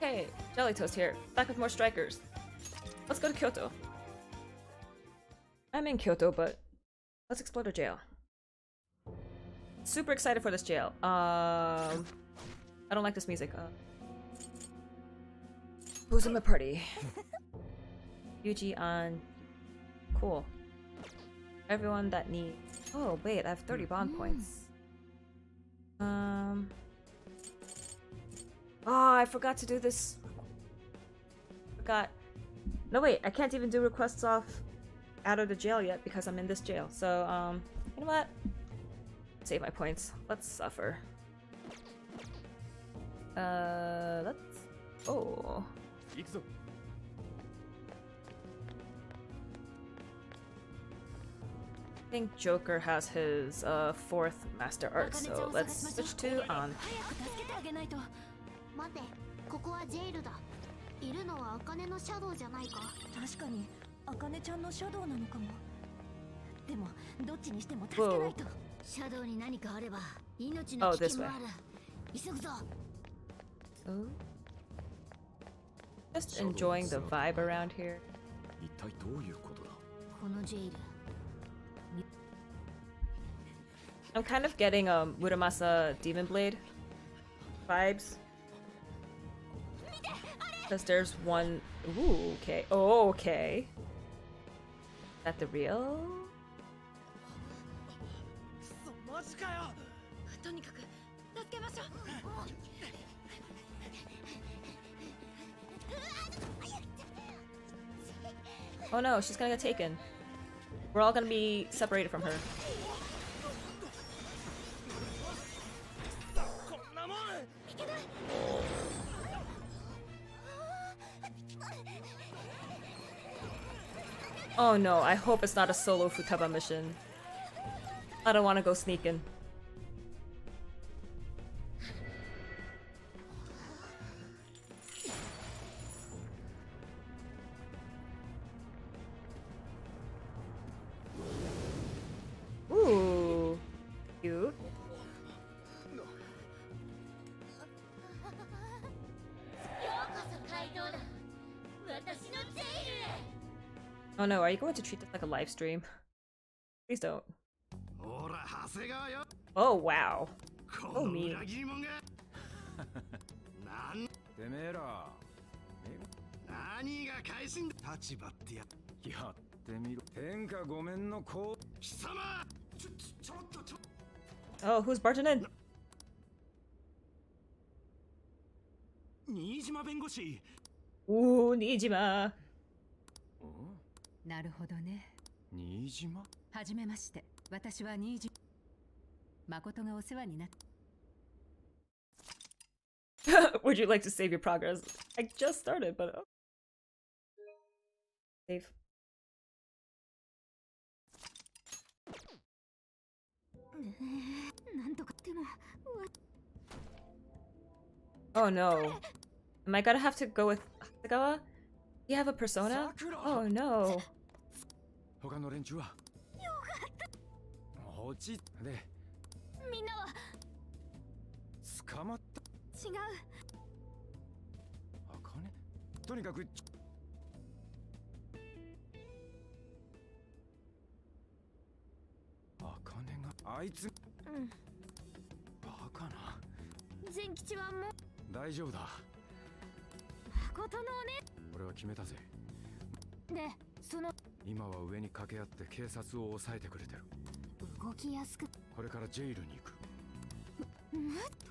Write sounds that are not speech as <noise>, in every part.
hey, Jelly Toast here. Back with more strikers. Let's go to Kyoto. I'm in Kyoto, but let's explore the jail. Super excited for this jail. Um, I don't like this music. Uh, who's in my party? <laughs> Yuji on. Cool. Everyone that needs. Oh wait, I have 30 bond points. Um. Oh, I forgot to do this. Forgot. No wait, I can't even do requests off out of the jail yet because I'm in this jail. So um, you know what? Save my points. Let's suffer. Uh, let's. Oh. I think Joker has his uh, fourth Master Art, so let's switch to on. 待てここはジェイルだ。いるのは茜のシャドウじゃないか。確かに茜ちゃんのシャドウなのかも。でもどっちにしても助けないと。シャドウに何かあれば命の危険もある。急ぐぞ。So, just enjoying the vibe around here. 一体どういうことだ？このジェイル。I'm kind of getting um Muramasa Demon Blade vibes. Because there's one. Ooh, okay. Oh, okay. Is that the real? マジかよとにかく助けましょう Oh no, she's gonna get taken. We're all gonna be separated from her. Oh no, I hope it's not a solo Futaba mission. I don't want to go sneaking. Oh no, are you going to treat this like a live stream? Please don't. ほら長谷川よ Oh wow. こ Oh, の me. 裏切り者がなんてめえら何が返しんだ立場ってややってみろ天下ごめんの子貴様ちょちょちょっとちょ Oh, who's barging in? 新島弁護士 Ooh, Nijima. なるほどね新島はじめまして私は新島誠がお世話になっ <laughs> Would you like to save your progress? I just started, but oh. save. <laughs> なんとかでも Oh no. Am I gonna have to go with Hasagawa? You have a persona? Oh no. 他の連中は？落ちで。みんなは？捕まった。違う。あかねとにかく。あかねがあいつうん。バカな。善吉はもう。大丈夫だ。誠の俺は決めたぜ。おねでその今は上に掛け合って警察を抑えてくれてる。動きやすく。これからジェイルに行く。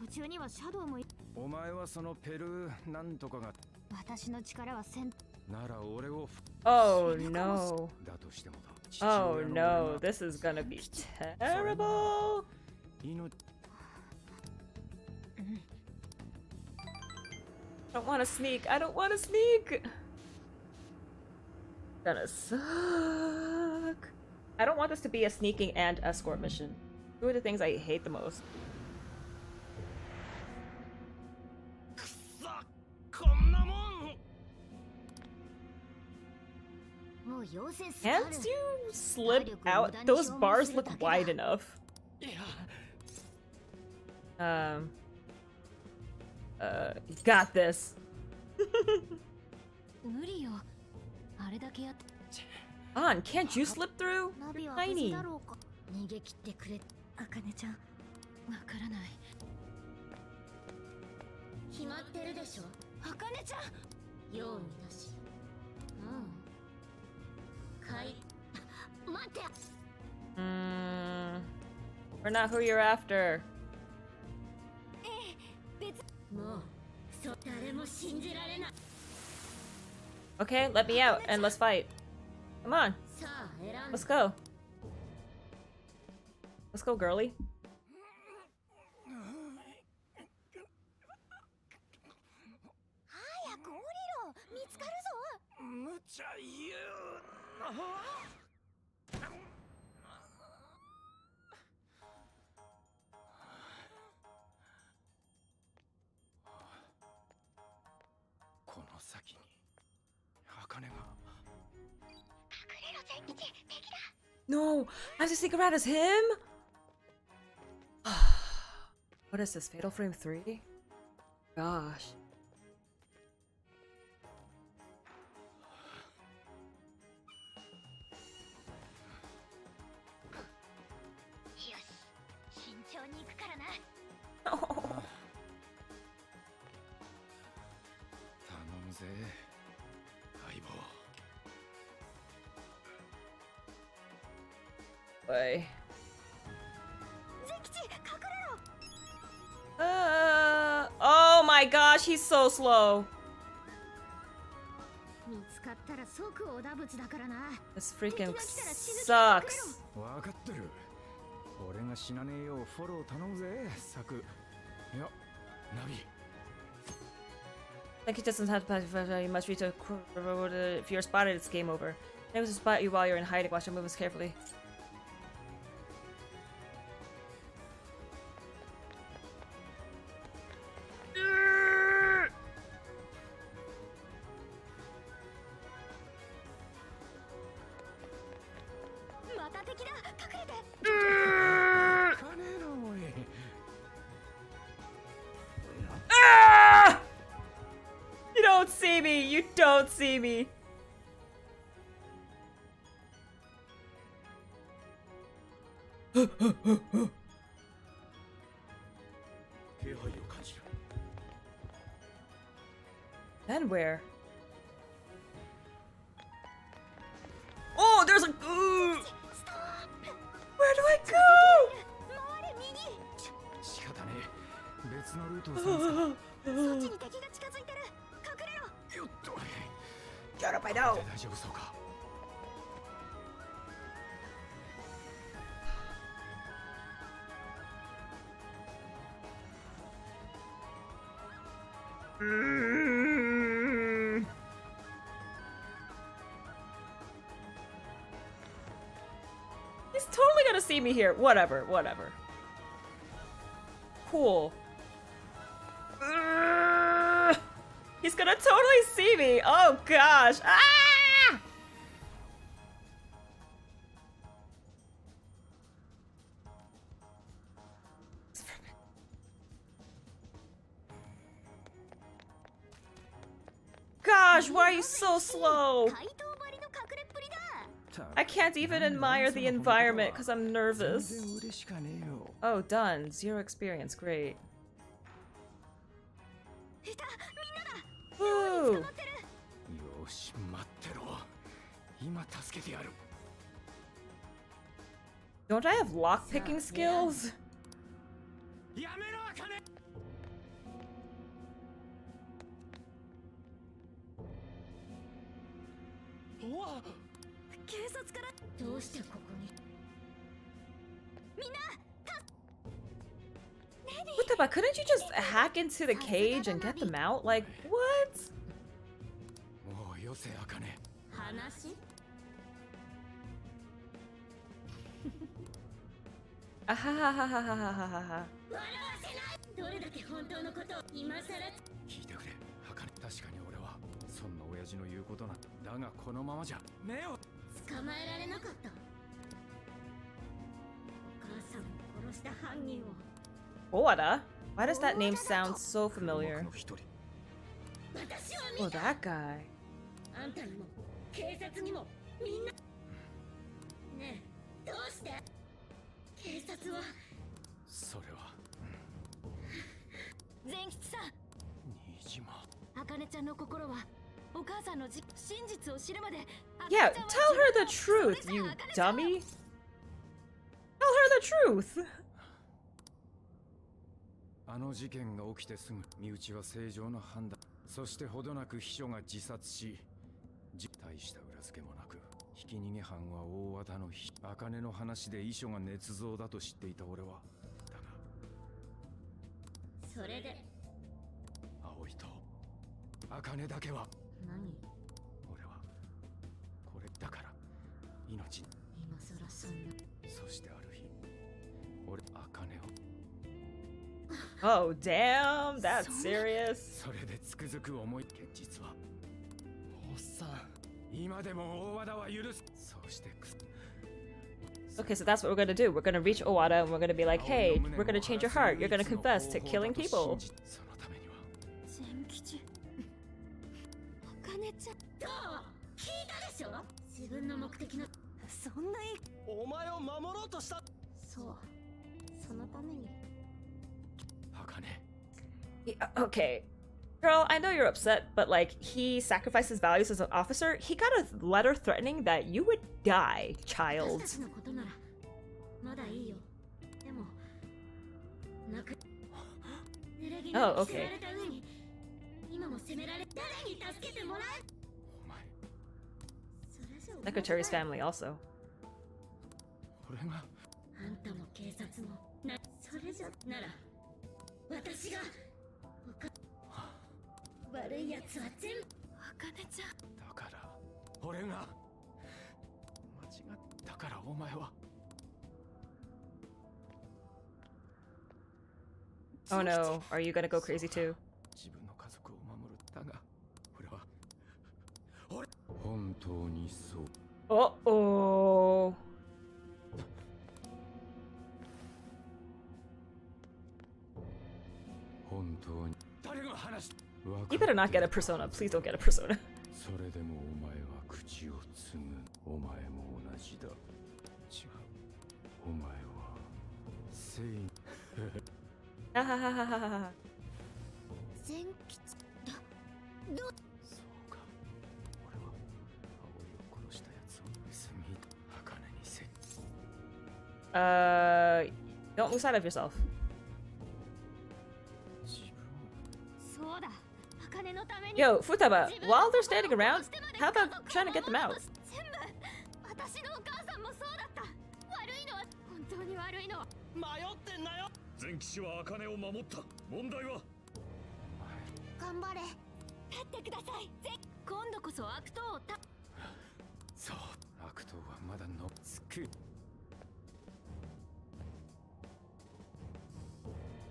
途中にはシャドウもいお前はそのペルーなんとかが。私の力はせん。なら俺を Oh no. だとしてもだ。Oh no, this is gonna be terrible. 命 I don't want to sneak. I don't want to sneak. Gonna suck. I don't want this to be a sneaking and escort mission. Two of the things I hate the most. Hands you slip out? Those bars look wide enough. Um. Uh, got this. <laughs> On, can't you slip through? You're tiny. Mm, we're hmm. not who you're after. Okay, let me out and let's fight. Come on. Let's go. Let's go, girly. <gasps> No, I have to sneak around as him? <sighs> what is this, Fatal Frame 3? Gosh. he's so slow. 見つかったら即織田淵だからな This freaking 敵が来たら死ぬ気で sucks. 分かってる俺が死なねえようフォロー頼むぜサクいやナビ Like it doesn't have to pass you must reach a road. If you're spotted, it's game over. It was to spot you while you're in hiding. Watch your movements carefully. Totally gonna see me here. Whatever, whatever. Cool. <sighs> He's gonna totally see me. Oh gosh. Ah! Gosh, why are you so slow? can't even admire the environment because I'm nervous. Oh, done. Zero experience. Great. Woo! Don't I have lockpicking skills? どうしてここにみんな What the fuck? Couldn't you just hack into the cage and get them out? Like, what? もうよせ茜話 Ah, ha, ha, ha, ha, ha, ha, ha, ha. 笑わせないどれだけ本当のことを今さら聞いてくれ茜確かに俺はそんな親父の言うことなんてだがこのままじゃ目を捕まえられなかった。お母さんを殺した犯人を。What? Why does that name sound so familiar? Oh, that guy. あんたにも警察にもみんなねえどうして警察はそれは善吉さん新島茜ちゃんの心はお母さんのじ真実を知るまで Yeah, tell her the truth, you dummy. Tell her the truth. あの事件が起きてすぐ身内は正常な判断そしてほどなく秘書が自殺しじ大した裏付けもなくひき逃げ犯は大和田の秘茜の話で遺書が捏造だと知っていた俺はだがそれで葵と茜だけは何？命に今さらそんなそしてある日俺茜を Oh, damn, that's serious. それでつくづく思い現実はおっさん今でも大和田は許すそうしてく Okay, so that's what we're gonna do. We're gonna reach Owada and we're gonna be like, hey, we're gonna change your heart. You're gonna confess to killing people. そのためには善吉茜ちゃんどう聞いたでしょ自分の目的のそんないいお前を守ろうとしたそうそのために茜 Yeah, okay. Girl, I know you're upset, but like, he sacrificed his values as an officer. He got a letter threatening that you would die, 私 child. たち<gasps> のことならまだいいよでも泣く濡れ衣 Oh, に着せ okay. ら<gasps> れた上に今も責められ誰に助けてもらえお前それじゃ Secretary's family also. 俺が。あんたも警察もなそれじゃなら私がおか悪いやつは全部茜ちゃん。だから俺が。間違ったからお前は。Oh no, are you gonna go crazy too? 自分の家族を守る。だが俺は。俺本当にそう。Uh oh. 本 You better not get a persona. Please don't get a persona. uh, don't lose sight of yourself. Yo, Futaba, while they're standing around, how about trying to get them out? 全部私のお母さんもそうだった悪いのは本当に悪いのは迷ってんなよ全騎士は茜を守った問題は頑張れ立ってくださいぜ今度こそ悪党をたそう悪党はまだのつく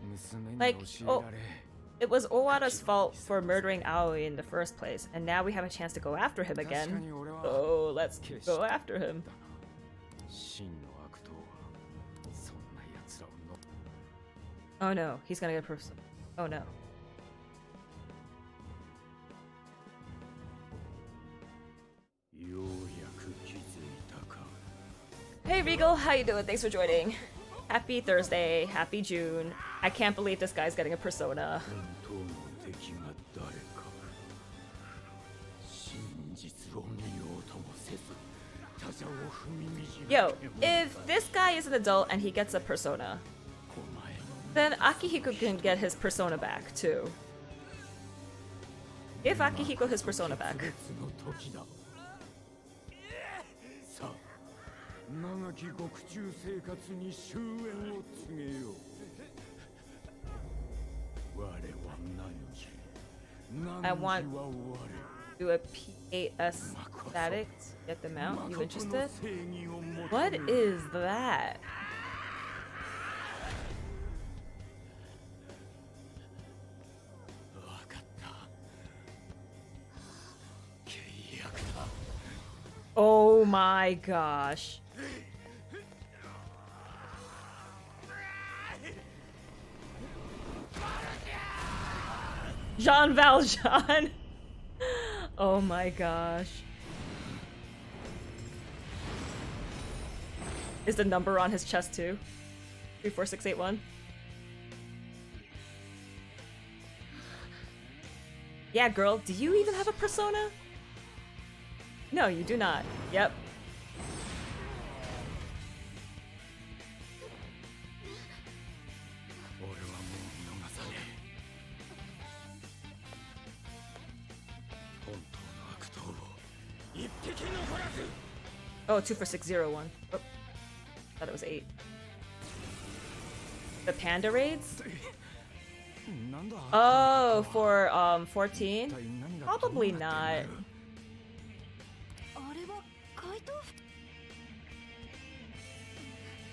娘に Like, 教え oh. It was Owada's fault for murdering Aoi in the first place, and now we have a chance to go after him again. Oh, let's go after him. Oh no, he's gonna get person. Oh no. Hey Regal, how you doing? Thanks for joining. Happy Thursday, happy June. I can't believe this guy's getting a persona. Yo, if this guy is an adult and he gets a persona, then Akihiko can get his persona back too. Give Akihiko his persona back. 長き獄中生活に終焉を告げよう我は何時 I 何時 want- は終われ Do a P8S static. Get them out. You 誠の interested? 正義を求 What めよ is that? わかった契約だ Oh my gosh. Jean Valjean. <laughs> oh my gosh. Is the number on his chest too? 34681? Yeah, girl, do you even have a persona? No, you do not. Yep. Oh, two for six zero one. Oh. Thought it was eight. The panda raids? <laughs> Oh, for um 14? Probably not.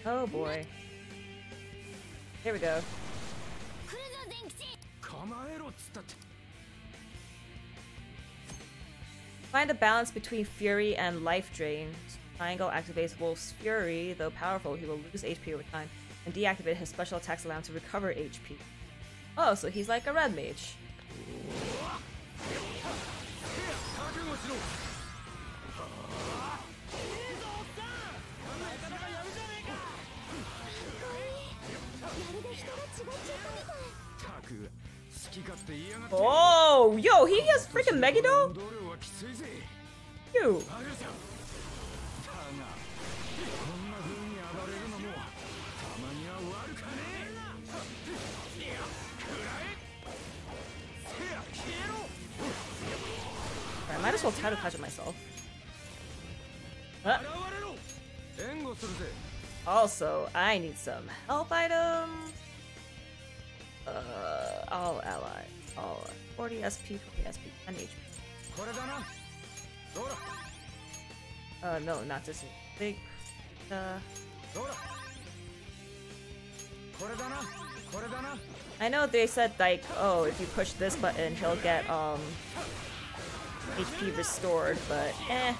Oh boy. Here we go. Find a balance between fury and life drain. Triangle activates Wolf's Fury, though powerful, he will lose HP over time, and deactivate his special attacks allowing to recover HP. Oh, so he's like a red mage. Oh, yo, he has freaking Megido? You. first of all, time to catch it myself. Huh? Also, I need some health items. Uh, all ally. All 40 SP, 40 SP, 10 HP. Uh, no, not this. Big. Uh. I know they said like, oh, if you push this button, he'll get um HP restored, but eh.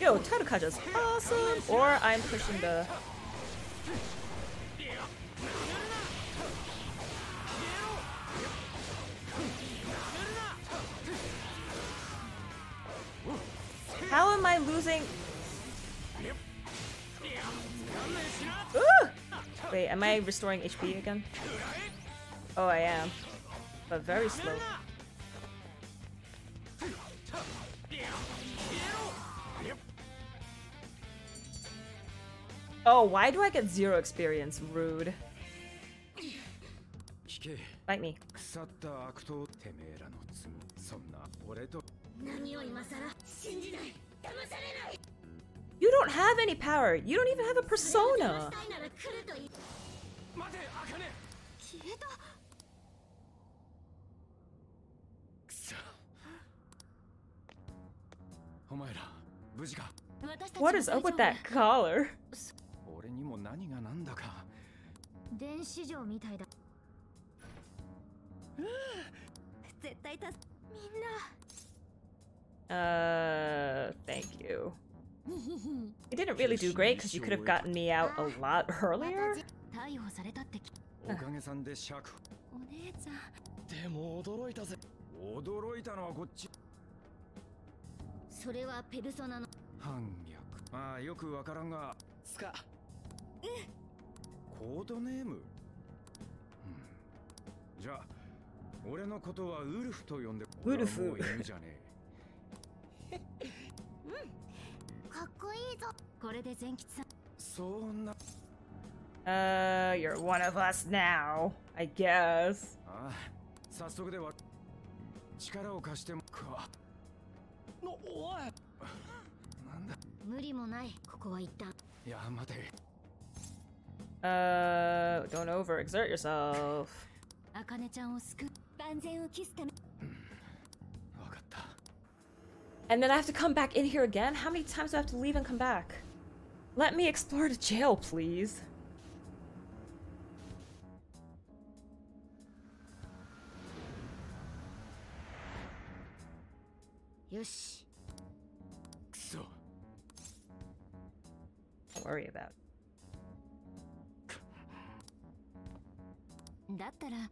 Yo, Tarukaja's awesome. Or I'm pushing the. How am I losing? Ooh! Wait, am I restoring HP again? Oh, I am. But very slow. Oh, why do I get zero experience? Rude. Bite me. You don't have any power. You don't even have a persona. What は is 大 up 丈 with 夫 that collar? 俺にも何が何だか電子錠みたいだ<gasps> 絶対助みんな Uh, thank you. You didn't really do great because you could have gotten me out a lot earlier. 逮捕されたってきおかげさんで釈お姉ちゃんでも驚いたぜ驚いたのはこっち <laughs> それはペルソナの。反逆。まあよくわからんが。スカ。コードネーム、うん、じゃあ俺のことはウルフと呼んでウルフ。もう犬じゃね <laughs> かっこいいぞ。これで全吉さん。えそんな。Uh, you're one of us now, I guess. ああ早速では力を貸してもかのおいなんだ無理もないここは一旦いや待て Uh, don't overexert yourself. あかねちゃんを救う万全を期すため<laughs> わかった And then I have to come back in here again? How many times do I have to leave and come back? Let me explore the jail, please. よしくそ Don't worry about it. だったら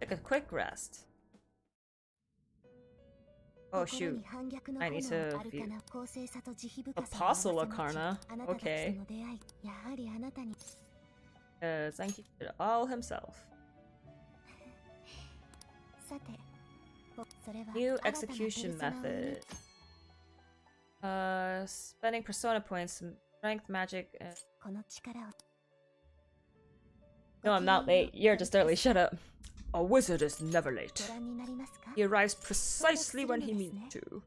take a quick rest. Oh shoot. I need to view. Apostle Akarna. Okay. Uh, Zanki did it all himself. New execution method. Uh, spending persona points, strength, magic, and... No, I'm not late. You're just early. Shut up. A wizard is never late. He arrives precisely when he means to.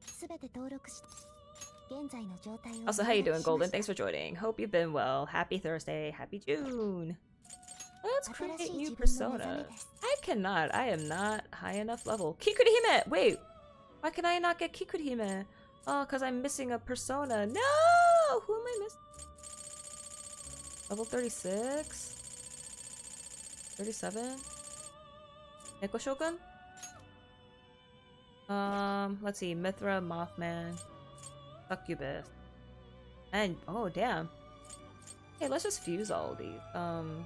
Also, how you doing, Golden? Thanks for joining. Hope you've been well. Happy Thursday. Happy June. Let's create new persona. I cannot. I am not high enough level. Kikurihime! Wait! Why can I not get Kikurihime? Oh, because I'm missing a persona. No! Who am I missing? Level 36? 37? Neko Shogun? Um, let's see. Mithra, Mothman, Succubus. And, oh, damn. Hey, let's just fuse all these. Um,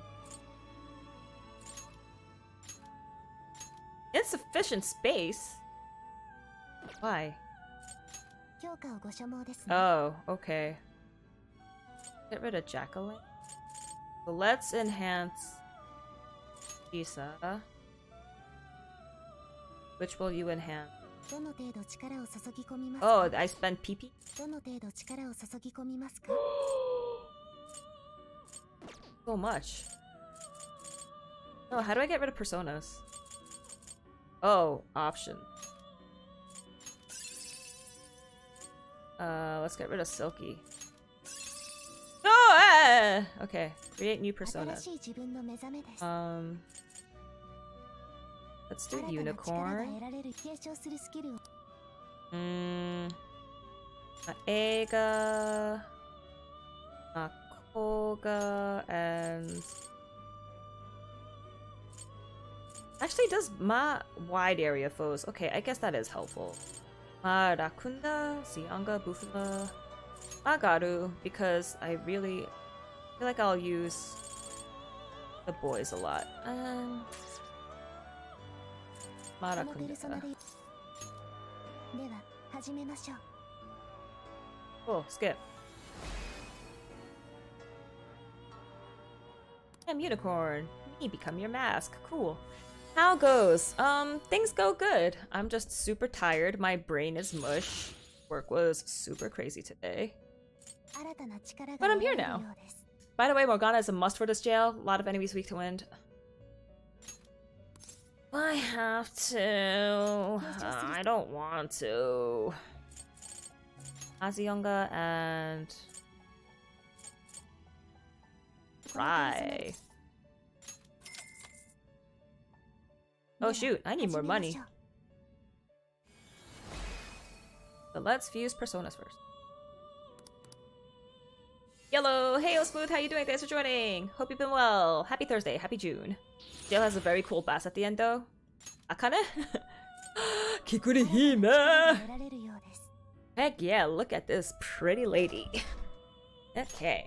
Insufficient space? Why? Oh, okay. Get rid of Jacqueline. So let's enhance Isa. Which will you enhance? Oh, I spent PP? <gasps> so much. Oh, how do I get rid of personas? Oh, option. Uh, let's get rid of Silky. No! Ah! Okay, create new persona. Um, let's do unicorn. Mm, Eiga, Makouga, and Actually, does Ma wide area foes? Okay, I guess that is helpful. Ma Rakunda, Zionga, Bufula, Magaru, because I really feel like I'll use the boys a lot. Um, Ma Rakunda. Oh, skip. I'm Unicorn. Me become your mask. Cool. How goes? Um, things go good. I'm just super tired. My brain is mush. Work was super crazy today. But I'm here now. By the way, Morgana is a must for this jail. A lot of enemies weak to wind. I have to. I don't want to. Azionga and... try. Oh shoot, I need more money. But let's fuse personas first. Yellow! Hey Osmoot, how you doing? Thanks for joining! Hope you've been well! Happy Thursday, happy June. Jill has a very cool bass at the end though. Akane? <laughs> Kikurihime! Heck yeah, look at this pretty lady. okay.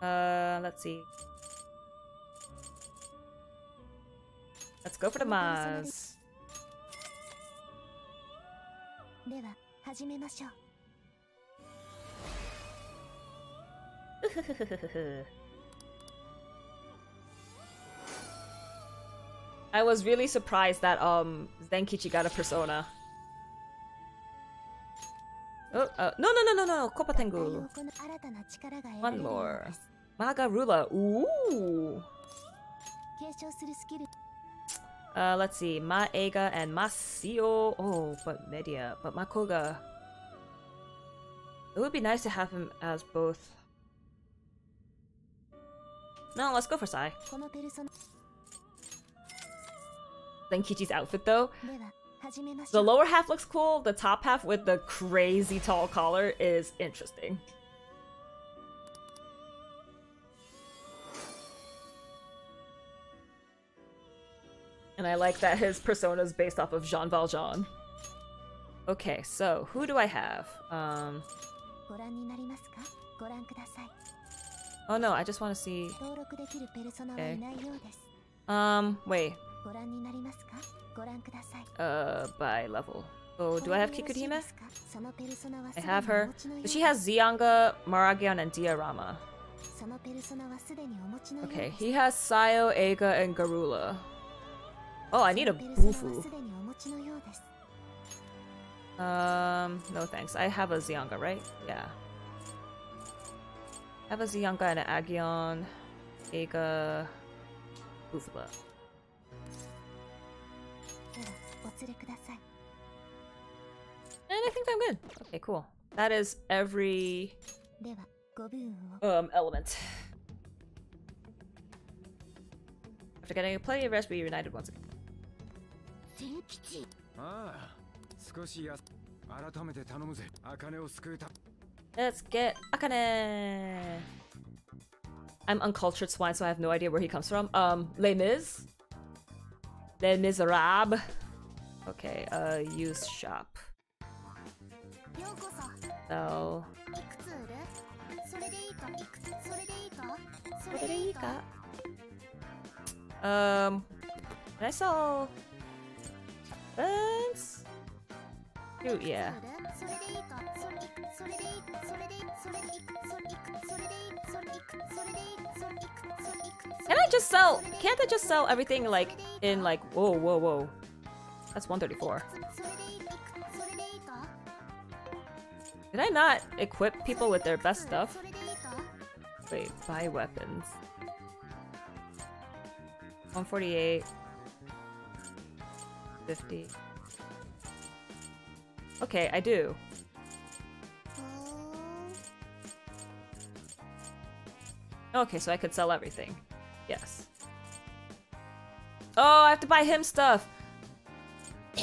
Uh, let's see. Let's go for the Maz. <laughs> I was really surprised that um Zenkichi got a persona. Oh, uh, no, no, no, no, no, Koppa Tengu. One more. Magarula. Ooh. Uh, let's see, Maeiga and Mapsio. Oh, but Media, but Makoga. It would be nice to have him as both. No, let's go for Sai. Zenkichi's outfit though. The lower half looks cool, the top half with the crazy tall collar is interesting. And I like that his persona is based off of Jean Valjean. Okay, so who do I have? Um... Oh no, I just want to see... Okay. Um, wait. Uh, by level. Oh, do I have Kikuhime? I have her. But she has Zionga, Maragion, and Diarama. Okay, he has Sayo, Aiga, and Garula. Oh, I need a Bufu. Um, no thanks. I have a Zionga, right? Yeah. I have a Zionga and an Agion, Ega, Bufula. And I think I'm good. Okay, cool. That is every um element. <sighs> After getting a plenty of rest, we reunited once again. 善吉ああ少しや改めて頼むぜ茜を救うた Let's get Akane! I'm uncultured swine, so I have no idea where he comes from. Um, Les Mis? Les Miserables? Okay, uh, use shop. So... Um, can I sell Oh yeah. Can I just sell- can't I just sell everything, like, in, like- whoa, whoa, whoa. That's 134. Did I not equip people with their best stuff? Wait, buy weapons. 148. 50. Okay, I do. Okay, so I could sell everything. Yes. Oh, I have to buy him stuff! <laughs>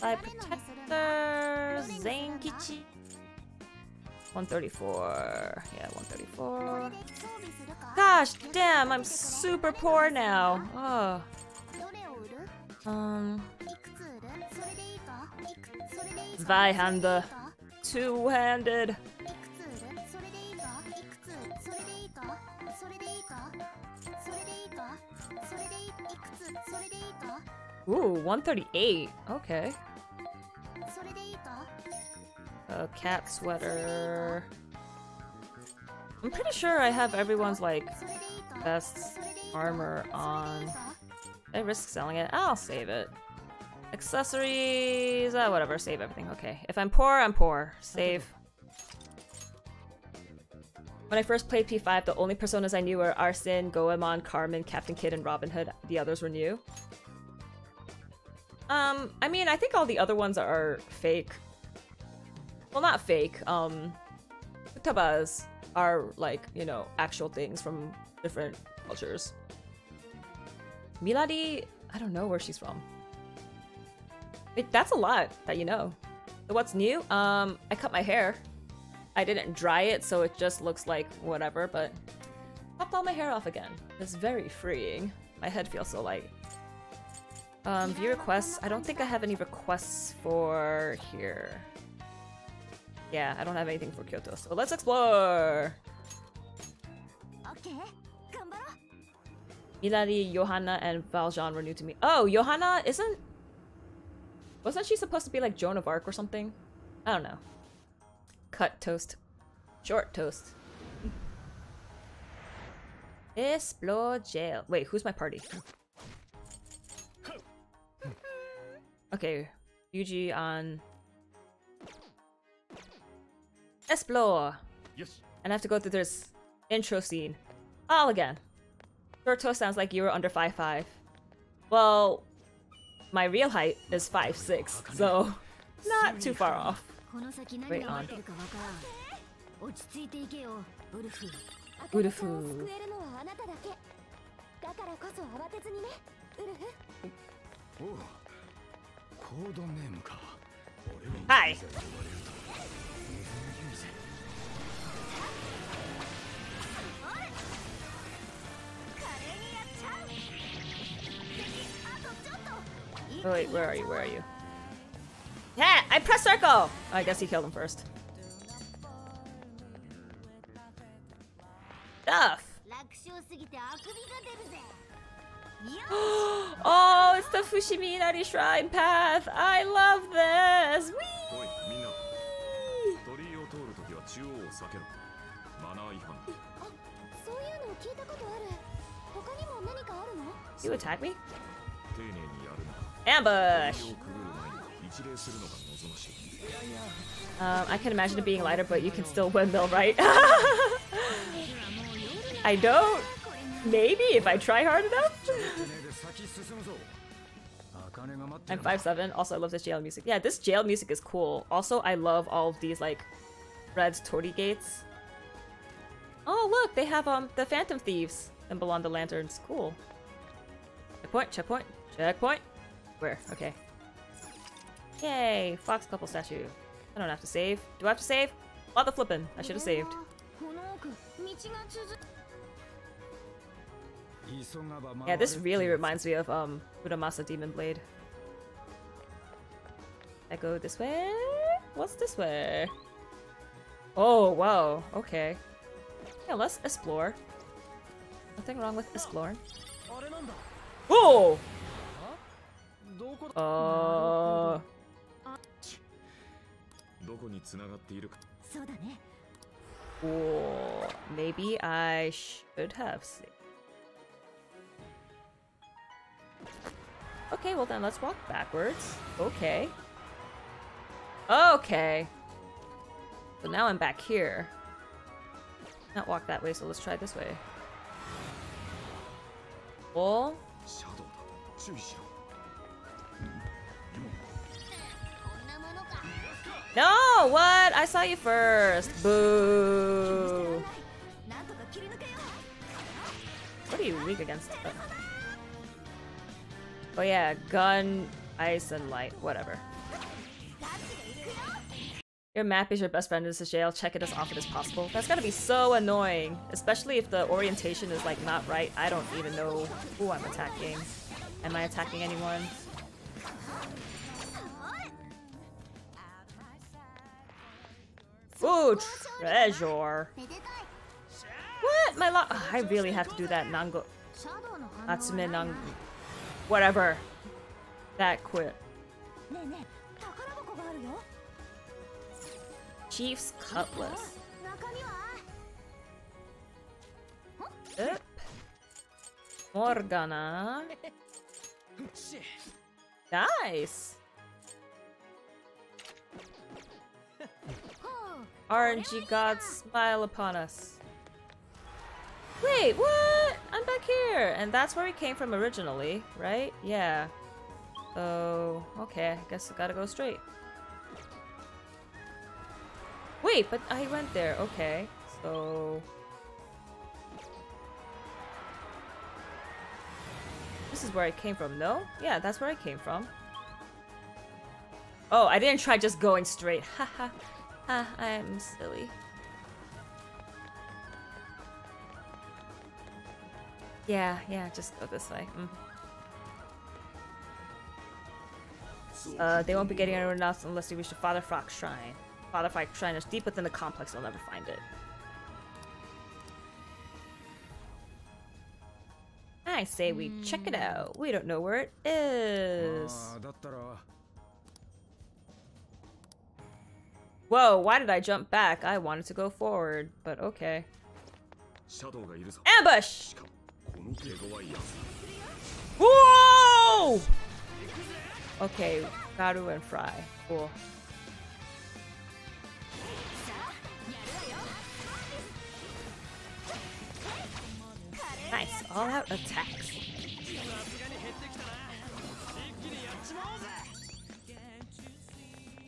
By Protector Zenkichi. 134. Yeah, 134. Gosh, damn, I'm super poor now. Oh. Um. 200. Two-handed. Ooh, 138. Okay. A cat sweater. I'm pretty sure I have everyone's like best armor on. I risk selling it. I'll save it. Accessories, Ah, whatever, save everything. Okay. If I'm poor, I'm poor. Save. When I first played P5, the only personas I knew were Arsene, Goemon, Carmen, Captain Kidd, and Robin Hood. The others were new. Um, I mean, I think all the other ones are fake. Well, not fake. Um, tabas are like, you know, actual things from different cultures. Milady, I don't know where she's from. Wait, that's a lot that you know. So what's new? Um, I cut my hair. I didn't dry it, so it just looks like whatever, but popped all my hair off again. It's very freeing. My head feels so light. Um, view requests. I don't think I have any requests for here. Yeah, I don't have anything for Kyoto, so let's explore! Okay. Ilari, Johanna, and Valjean were new to me. Oh, Johanna isn't... Wasn't she supposed to be like Joan of Arc or something? I don't know. Cut toast. Short toast. Explore jail. Wait, who's my party? <laughs> Okay, Yuji on Explore! Yes. And I have to go through this intro scene. All again. Kurto sounds like you were under 5'5. Five, five. Well, my real height is 5'6, so <laughs> not too far off. Wait on. Hi! Oh, wait, where are you? Where are you? Yeah, I pressed circle! I guess he killed him first. stuff. 楽勝すぎてあくびが出るぜいや <gasps> oh, it's the Fushimi Inari Shrine path. I love this. おい Whee! みんな鳥居を通るときは中央を避けろマナー違反あそういうのを聞いたことある他にも何かあるの You attack me? 丁寧にやるな Ambush! Um, I can imagine it being lighter, but you can still windmill, right? <laughs> I don't. Maybe if I try hard enough. <laughs> I'm 5'7". Also, I love this jail music. Yeah, this jail music is cool. Also, I love all of these, like, red torii gates. Oh, look! They have, um, the Phantom Thieves symbol on the lanterns. Cool. Checkpoint, checkpoint, checkpoint. Where? Okay. Yay! Fox couple statue. I don't have to save. Do I have to save? Lot the flippin'. I should have saved. Yeah, this really reminds me of um Muramasa Demon Blade. I go this way? What's this way? Oh, wow. Okay. Yeah, let's explore. Nothing wrong with exploring. Whoa! どこだ Uh, どこに繋がっているかそうだね oh, maybe I should have saved. Okay, well then let's walk backwards. Okay. Okay. So now I'm back here. Not walk that way, so let's try this way. Oh, No, what? I saw you first. Boo. What are you weak against? Oh. oh yeah, gun, ice, and light. Whatever. Your map is your best friend in this jail. Check it as often as possible. That's gotta be so annoying. Especially if the orientation is like not right. I don't even know who I'm attacking. Am I attacking anyone? Ooh, treasure. What? My lo- oh, I really have to do that Nango- Atsume Nango- Whatever. That quit. Chief's Cutlass. Up. Morgana. Nice! RNG gods smile upon us. Wait, what? I'm back here. And that's where we came from originally, right? Yeah. Oh, okay, I guess I gotta go straight. Wait, but I went there. Okay, so... This is where I came from, no? Yeah, that's where I came from. Oh, I didn't try just going straight. <laughs> Haha. Ah, I'm silly. Yeah, yeah, just go this way. Mm. Uh, they won't be getting anywhere else unless you reach the Father Fox Shrine. Father Fox Shrine is deep within the complex, they'll never find it. I say we check it out. We don't know where it is. Whoa, why did I jump back? I wanted to go forward, but okay. Ambush! Whoa! Okay, Garu and Frei. Cool. Nice, all out attacks.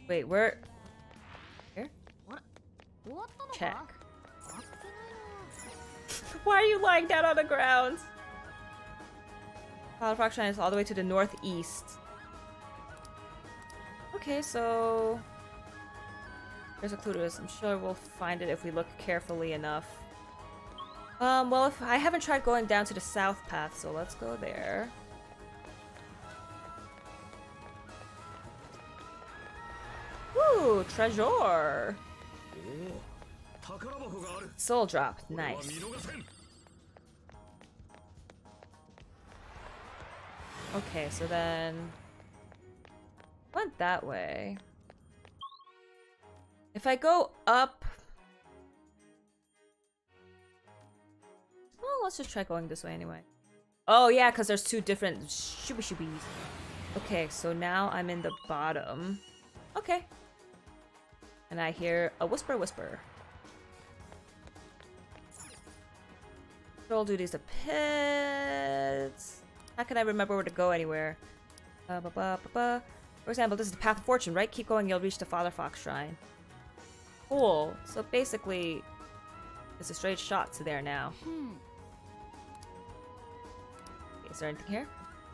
Wait, where? Check. Why are you lying down on the ground? Cloud Fraction is all the way to the northeast. Okay, so... There's a clue to this. I'm sure we'll find it if we look carefully enough. Um, well, if I haven't tried going down to the south path, so let's go there. Ooh, treasure! Soul drop, nice. Okay, so then... Went that way. If I go up... Well, let's just try going this way anyway. Oh yeah, because there's two different shooby shoobies. Okay, so now I'm in the bottom. Okay, and I hear a whisper whisper. Patrol duties to pits. How can I remember where to go anywhere? Uh, ba -ba -ba -ba. For example, this is the Path of Fortune, right? Keep going, you'll reach the Father Fox Shrine. Cool. So basically, it's a straight shot to there now. Okay, is there anything here?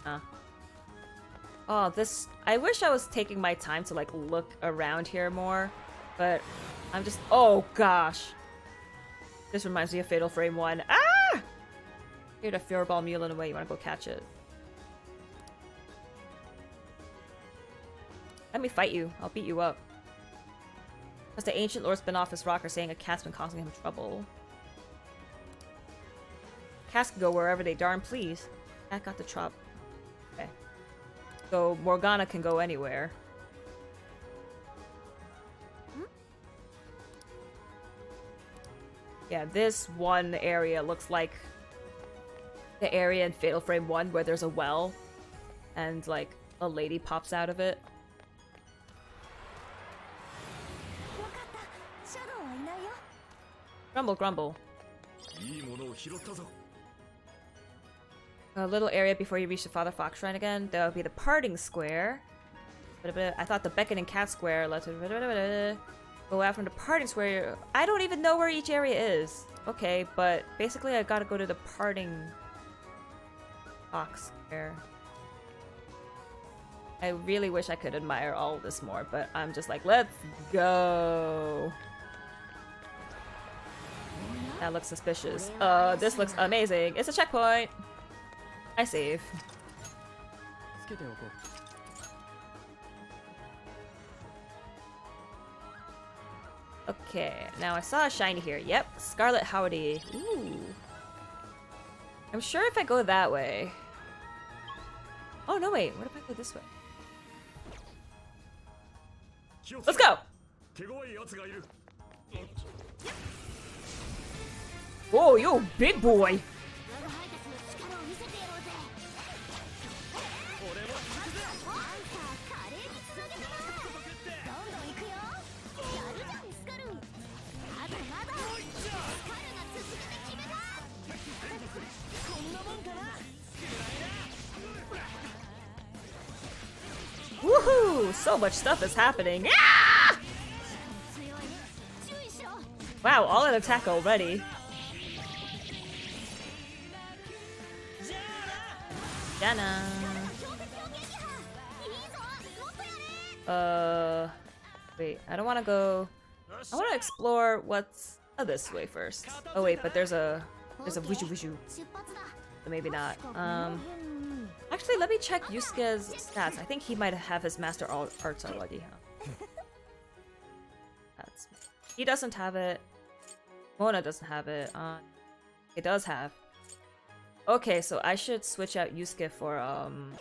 Uh. Oh, this... I wish I was taking my time to, like, look around here more. But I'm just... Oh, gosh. This reminds me of Fatal Frame 1. Ah! Here's a Furball Mule in a way. You want to go catch it. Let me fight you. I'll beat you up. As the ancient lord's been off his rocker saying a cat's been causing him trouble. Cats can go wherever they darn please. Cat got the chop. Okay. So Morgana can go anywhere. Yeah, this one area looks like the area in Fatal Frame 1 where there's a well and like a lady pops out of it. Grumble, grumble. A little area before you reach the Father Fox Shrine again. That would be the Parting Square. Uh, I thought the Beckoning Cat Square go out from the Parting Square. I don't even know where each area is. Okay, but basically I gotta go to the Parting box Square. I really wish I could admire all this more, but I'm just like, let's go. That looks suspicious. Uh, this looks amazing. It's a checkpoint. I save. Okay, now I saw a shiny here. Yep, Scarlet Howdy. Ooh. I'm sure if I go that way... Oh, no, wait. What if I go this way? Let's go! Whoa, you big boy! So much stuff is happening. Ah! Wow, all in attack already. Dana. Uh, wait, I don't want to go... I want to explore what's oh, this way first. Oh wait, but there's a... There's a wishu wishu but maybe not. Um, actually, let me check Yusuke's stats. I think he might have his Master Arts already, huh? <laughs> That's... He doesn't have it. Mona doesn't have it. Uh, it does have. Okay, so I should switch out Yusuke for, um...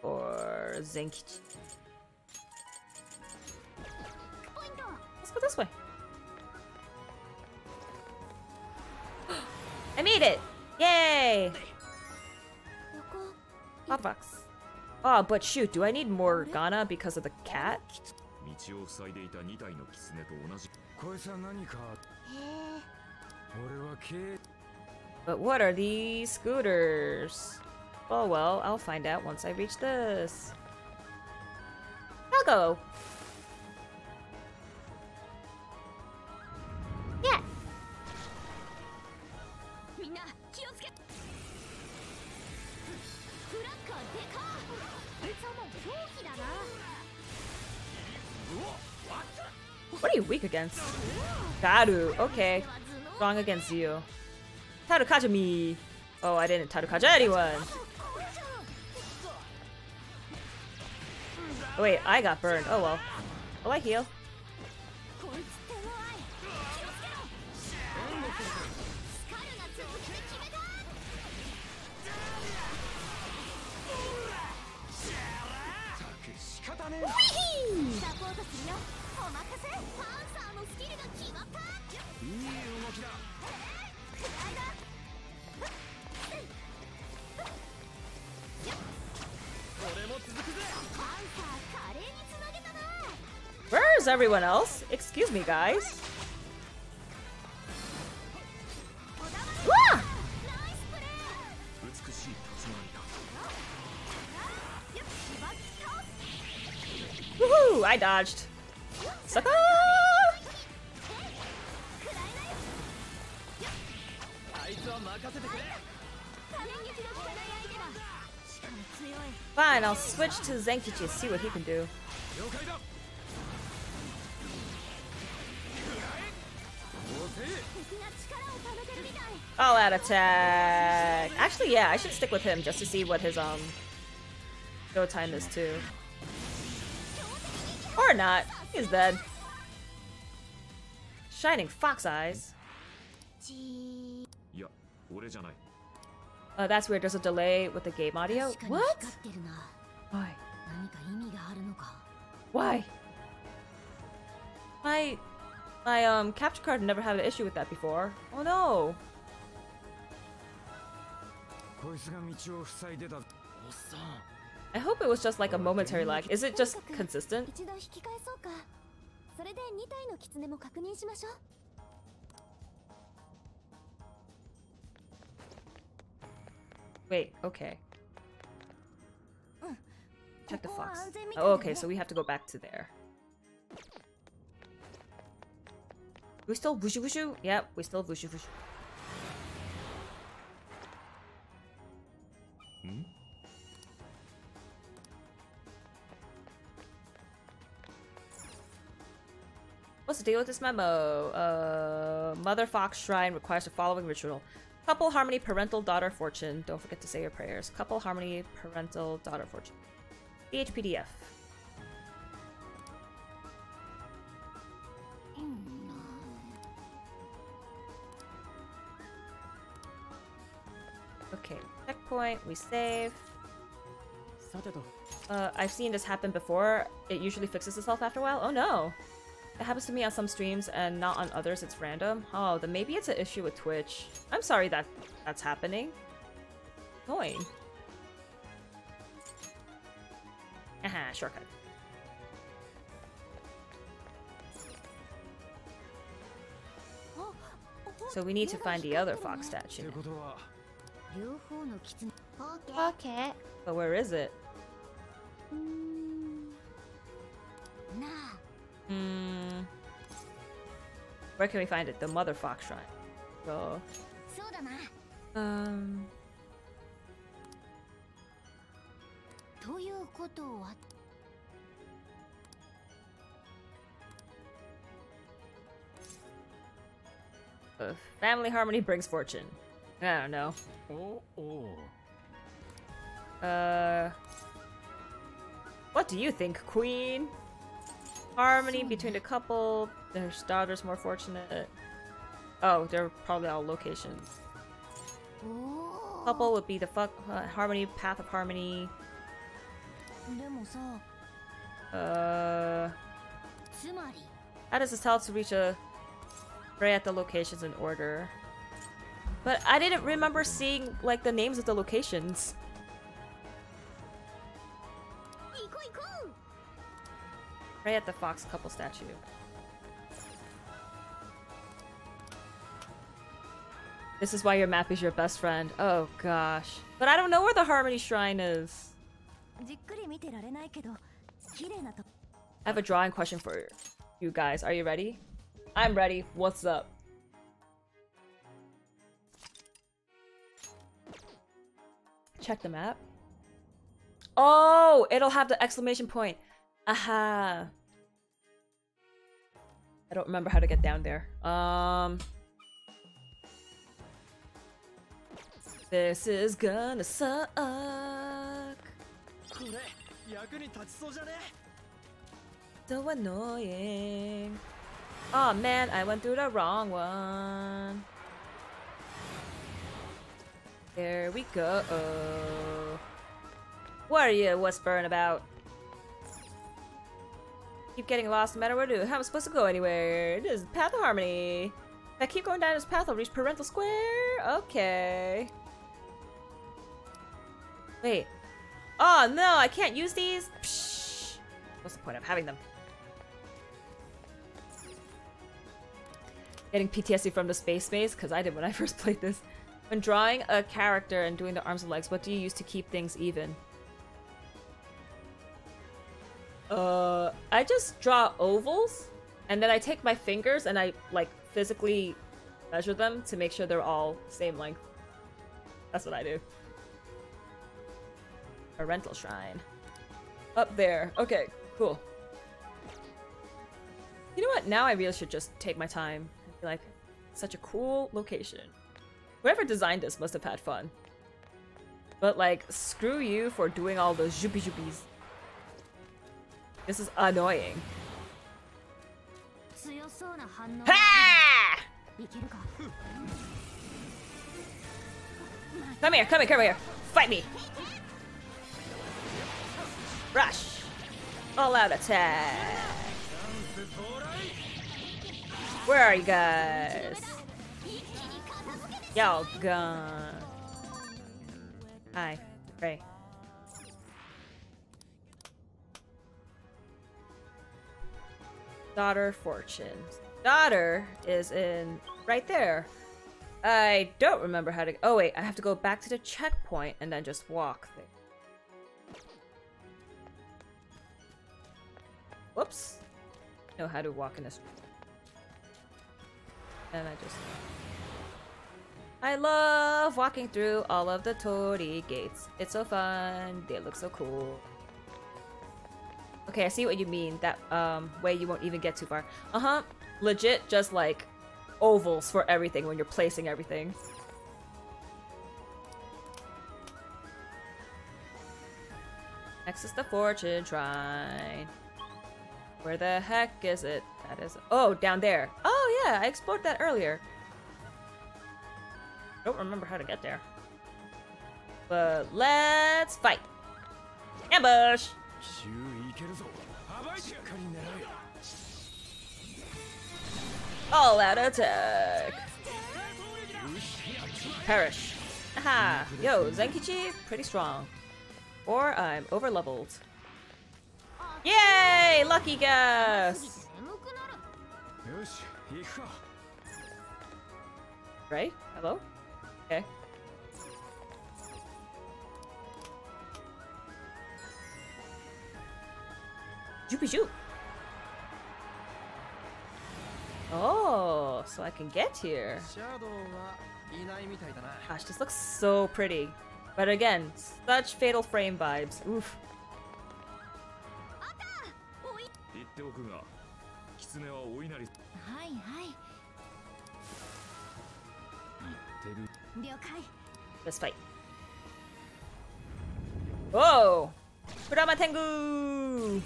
For Zenkichi. Let's go this way. I made it! Yay! Hot box. Oh, but shoot, do I need more Ghana because of the cat? But what are these scooters? Oh well, I'll find out once I reach this. I'll go! Yes. What are you weak against? Taru, okay. Strong against you. Tarukaja me! Oh, I didn't Tarukaja anyone! Oh, wait, I got burned. Oh well. Oh, I heal. Where's everyone else? Excuse me, guys. Woohoo! I dodged. Sucker! Fine, I'll switch to Zenkichi and see what he can do. I'll add attack. Actually, yeah, I should stick with him just to see what his um go time is too. Or not. He's dead. Shining fox eyes. Uh, that's weird. There's a delay with the game audio. What? Why? Why? My my um, capture card never had an issue with that before. Oh no! I hope it was just like a momentary lag. Is it just consistent? Wait, okay. Check the fox. Oh, okay, so we have to go back to there. We still wushu wushu? Yep, we still wushu wushu. ん What's the deal with this memo? Uh, Mother Fox Shrine requires the following ritual. Couple harmony, parental, daughter fortune. Don't forget to say your prayers. Couple harmony, parental, daughter fortune. DHPDF. Okay, checkpoint, we save. Uh, I've seen this happen before. It usually fixes itself after a while. Oh no! It happens to me on some streams and not on others. It's random. Oh, then maybe it's an issue with Twitch. I'm sorry that that's happening. Annoying. Aha, uh -huh, shortcut. <gasps> So we need to find the other fox statue. Now. <laughs> <laughs> Pocket. Pocket. But where is it? Mm. Where can we find it? The Mother fox Foxtrot. So. Um. Uh, family harmony brings fortune. I don't know. Oh, oh. Uh. What do you think, Queen? Harmony between the couple. Their daughter's more fortunate. Oh, they're probably all locations. Couple would be the fuck uh, harmony, path of harmony. Uh. How does this help to reach a? Right at the locations in order. But I didn't remember seeing like the names of the locations. Right at the fox couple statue. This is why your map is your best friend. Oh gosh. But I don't know where the Harmony Shrine is. I have a drawing question for you guys. Are you ready? I'm ready. What's up? Check the map. Oh, it'll have the exclamation point. Aha. I don't remember how to get down there. Um... This is gonna suck. So annoying. Oh man, I went through the wrong one. There we go. What are you whispering about? Keep getting lost no matter what I do. How am I supposed to go anywhere? This is Path of Harmony. If I keep going down this path, I'll reach Parental Square? Okay. Wait. Oh no, I can't use these? Psh. What's the point of having them? Getting PTSD from the space maze, because I did when I <laughs> first played this. When drawing a character and doing the arms and legs, what do you use to keep things even? Uh, I just draw ovals, and then I take my fingers and I, like, physically measure them to make sure they're all same length. That's what I do. A rental shrine. Up there. Okay, cool. You know what? Now I really should just take my time. I like such a cool location. Whoever designed this must have had fun. But like, screw you for doing all those zoopy zoopies. This is annoying. Ha! Come here, come here, come here. Fight me. Rush. All out attack. Where are you guys? Y'all gone. Hi, Ray. Daughter Fortune. Daughter is in right there. I don't remember how to. Oh wait, I have to go back to the checkpoint and then just walk there. Whoops. Know how to walk in this. And I just. I love walking through all of the torii gates. It's so fun. They look so cool. Okay, I see what you mean. That um way you won't even get too far. Uh huh. Legit, just like ovals for everything when you're placing everything. Next is the fortune shrine. Where the heck is it? That is. Oh, down there. Oh yeah, I explored that earlier. Don't remember how to get there. But let's fight. Ambush! All out attack! Perish. Aha! Yo, Zenkichi, pretty strong. Or I'm over leveled. Yay! Lucky guess! Right? Hello? Okay. Joopy joop. Oh, so I can get here. シャドウはいないみたいだな Gosh, this looks so pretty. But again, such Fatal Frame vibes. Oof. 言っておくが狐はお稲荷はいはい言ってる了解 Let's fight. Whoa! Kurama Tengu!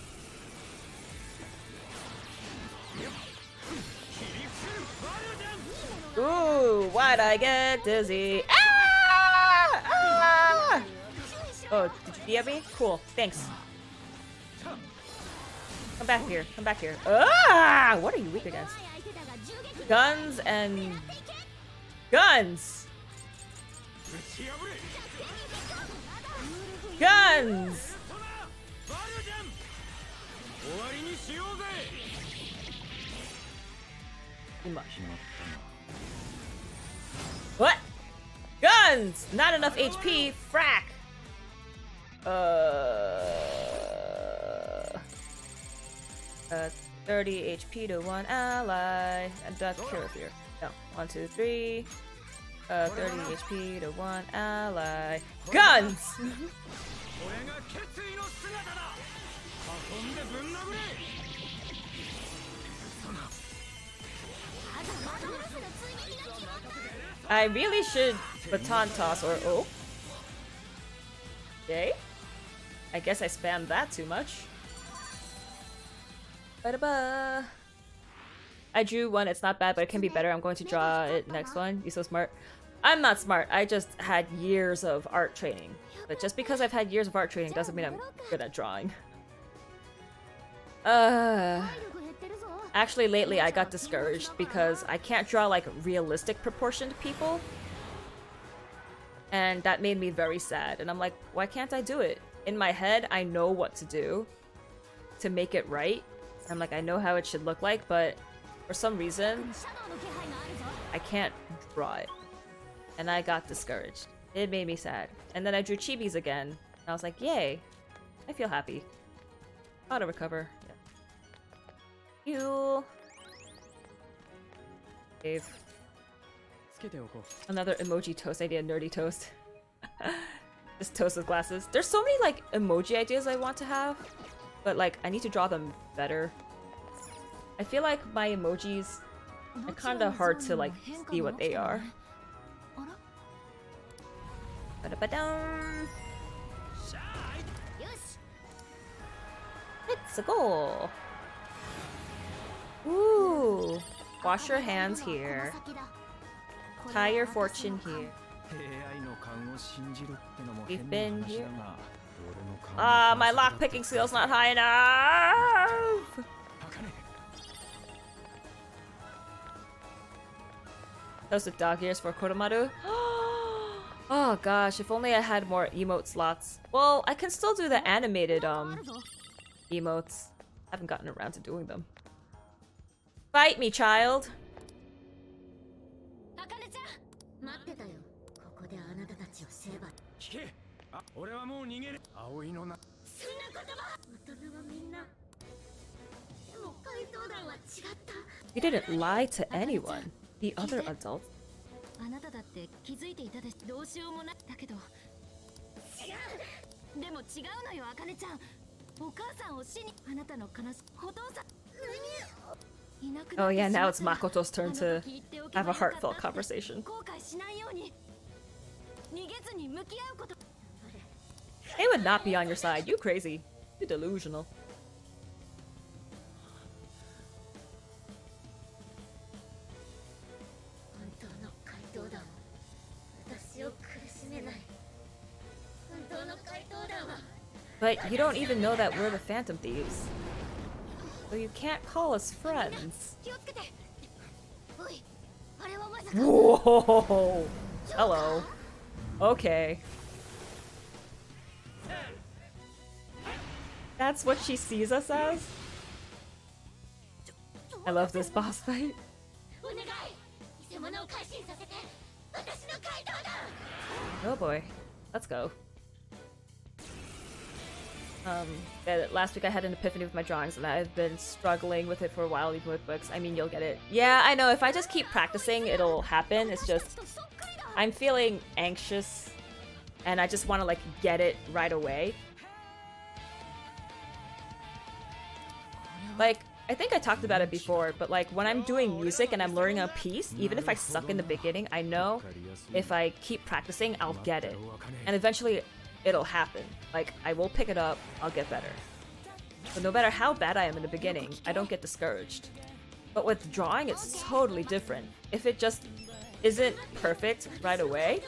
Ooh, why'd I get dizzy? Ah! ah! Oh, did you DM me? Cool, thanks. Come back here, come back here. Ah! What are you weak against? Guns and... Guns! Guns! What? Guns! Not enough HP. Frack. Uh. Uh, 30 HP to one ally. And that's cure here. No. One, two, three. Uh, 30 HP to one ally. Guns! I really should baton toss or oh. Okay. I guess I spam that too much. Ba ba. I drew one, it's not bad, but it can be better. I'm going to draw it next one. You're so smart. I'm not smart. I just had years of art training. But just because I've had years of art training doesn't mean I'm good at drawing. Uh, actually, lately I got discouraged because I can't draw like realistic proportioned people. And that made me very sad. And I'm like, why can't I do it? In my head, I know what to do to make it right. I'm like, I know how it should look like, but for some reason, I can't draw it. And I got discouraged. It made me sad. And then I drew chibis again. And I was like, yay. I feel happy. How to recover. Yeah. You. Save. Another emoji toast idea, nerdy toast. <laughs> Just toast with glasses. There's so many like emoji ideas I want to have, but like I need to draw them better. I feel like my emojis are kind of hard to like see what they are. It's a goal. Ooh. Wash your hands here. Tie your fortune here. We've been here. Ah, uh, my lockpicking skill's not high enough! Those are dog ears for Koromaru. <gasps> <gasps> <gasps> Oh gosh, if only I had more emote slots. Well, I can still do the animated um emotes. I haven't gotten around to doing them. Fight me, child! You didn't lie to anyone. The other adults あなただって気づいていたでしどうしようもないだけど違うでも違うのよあかねちゃんお母さんを死にあなたの悲しお父さん何いなくな Oh って yeah, しま now っ it's たら Makoto's turn あの to 時言っておけ have ば a よかった heartfelt って conversation. 後悔しないように逃げずに向き合うこと They would not be on your side. You crazy. You delusional. But you don't even know that we're the Phantom Thieves. So you can't call us friends. Whoa! Hello. Okay. That's what she sees us as? I love this boss fight. Oh boy. Let's go. Um, last week I had an epiphany with my drawings and I've been struggling with it for a while, even with books. I mean, you'll get it. Yeah, I know. If I just keep practicing, it'll happen. It's just I'm feeling anxious and I just want to like get it right away. Like, I think I talked about it before, but like when I'm doing music and I'm learning a piece, even if I suck in the beginning, I know if I keep practicing, I'll get it. And eventually it'll happen. Like, I will pick it up, I'll get better. But no matter how bad I am in the beginning, I don't get discouraged. But with drawing, it's totally different. If it just isn't perfect right away,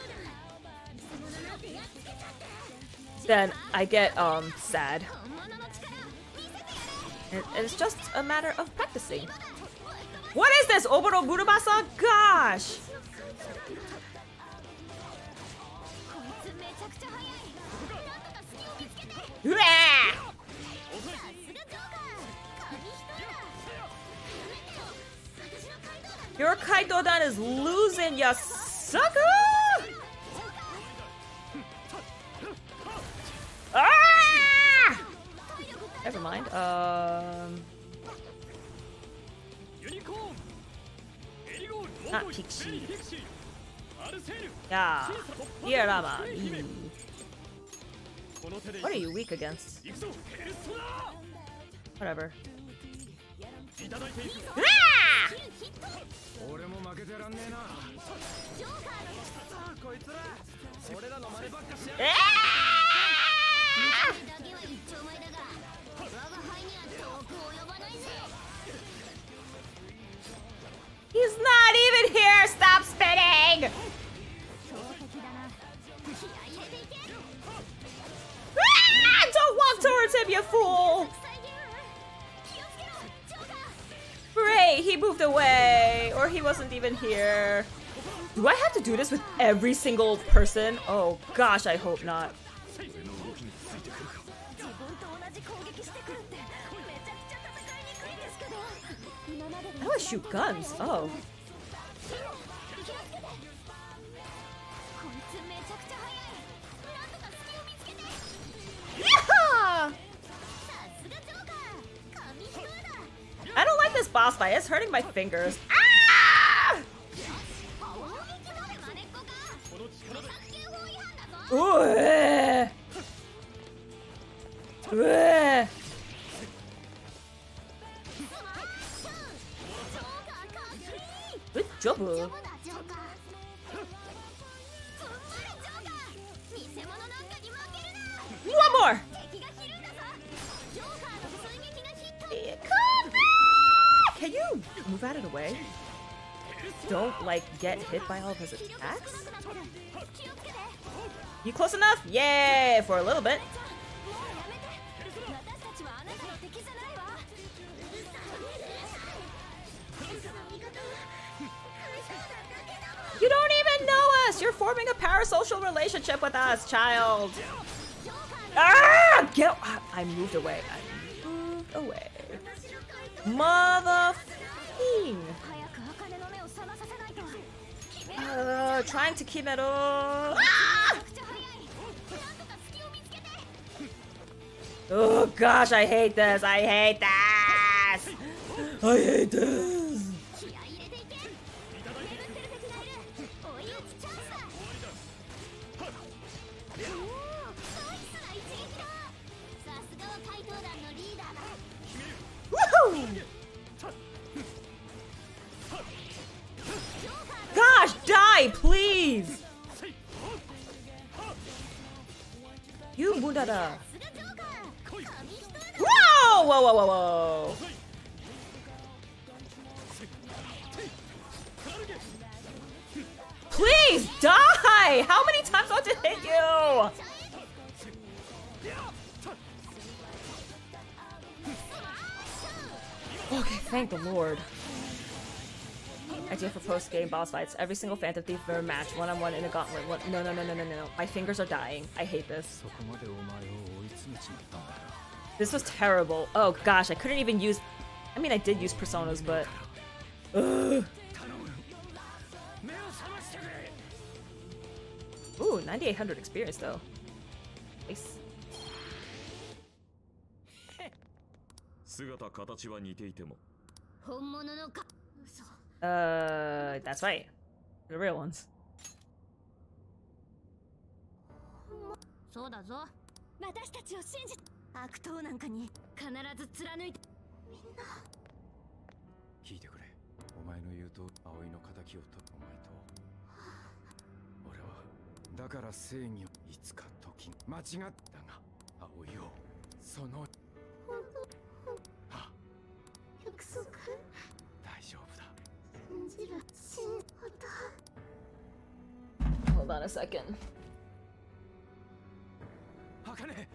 then I get, um, sad. And, it's just a matter of practicing. What is this, Oboro Muramasa? Gosh! Your Kaito Dan is losing, ya sucker! Ah! Never mind. Um. Not Pixie. Yeah. Diarama. E. What are you weak against? Whatever. Ah! Ah! He's not Be a fool! Hooray! He moved away! Or he wasn't even here. Do I have to do this with every single person? Oh gosh, I hope not. I want to shoot guns. Oh. boss fight. It's hurting my fingers. Ah! Ooh. Ooh. Good job. One more! Can you move out of the way? Don't, like, get hit by all of his attacks? You close enough? Yay! For a little bit. You don't even know us! You're forming a parasocial relationship with us, child! Ah! Get- I moved away. I moved away. Mother uh, trying to keep it all. Ah! Oh gosh, I hate this. I hate this. I hate this. going? Gosh, die, please! You Mudara! Whoa! Whoa, whoa, whoa, whoa! Please die! How many times do I have to hit you? Okay, thank the lord. Idea for post-game boss fights. Every single Phantom Thief for match, one-on-one -on -one in a gauntlet. One no, no, no, no, no, no. My fingers are dying. I hate this. This was terrible. Oh gosh, I couldn't even use... I mean, I did use personas, but... Ugh. Ooh, 9,800 experience though. Nice. 姿形は似ていても。本物のか。嘘。Uh, that's right. The real ones. そうだぞ。私たちを信じ悪党なんかに必ず貫いて。みんな。聞いてくれ。お前の言うと葵の敵を取お前と。俺はだから正義をいつか時間違ったが葵をその 約束大丈夫だ信じる信また Hold on a second. 茜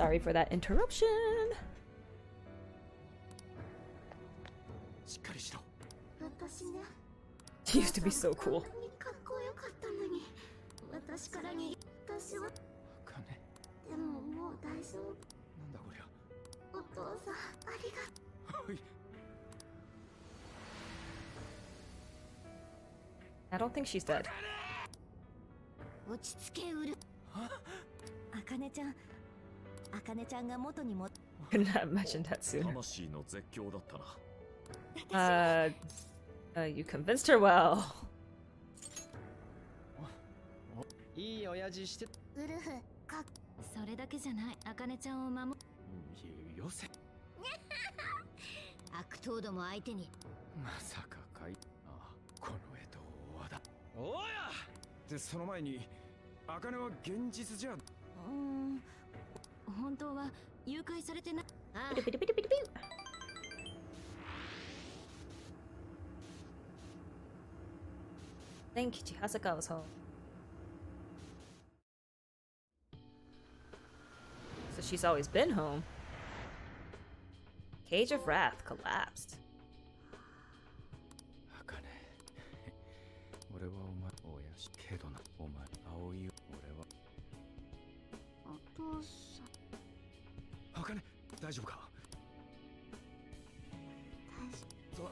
Sorry for that interruption. She used to be so cool. I don't think she's dead. Huh? あかねちゃんが元にも not imagine that soon. 魂の絶叫だったな。Uh, uh, you convinced her well. いい親父してウルフかそれだけじゃない。あかねちゃんを守よせ。<laughs> 悪東堂も相手に。まさかかいあこの絵と大和だ。おや！でその前に茜は現実じゃ。うーん本当は誘拐されてないああ Thank you, Chihasaka was home. So she's always been home. Cage of Wrath collapsed. 茜俺はお前おやしけどなお前青い俺はお父さん茜 大丈夫か？そ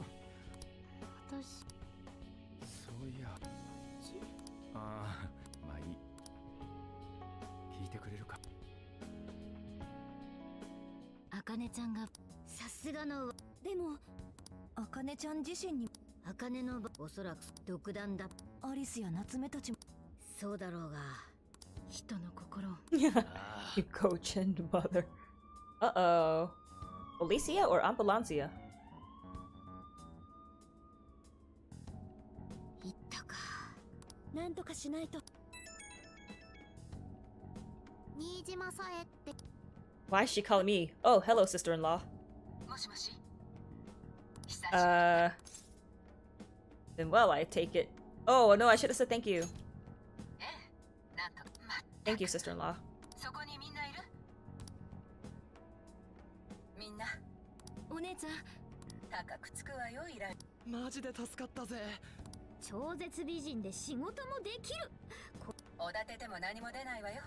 私。そういや。ああまあいい。聞いてくれるか？あかねちゃんがさすがのでもあかねちゃん自身にあかねのおそらく独断だ。アリスや夏目たちも。そうだろうが。人の心を。<laughs> You coach and mother. Uh-oh. Policia or ambulancia? Why is she calling me? Oh, hello, sister-in-law. Uh... Then well, I take it. Oh, no, I should have said thank you. Thank you, sister-in-law. お姉ちゃん高くつくわよ依頼マジで助かったぜ超絶美人で仕事もできるおだてても何も出ないわよ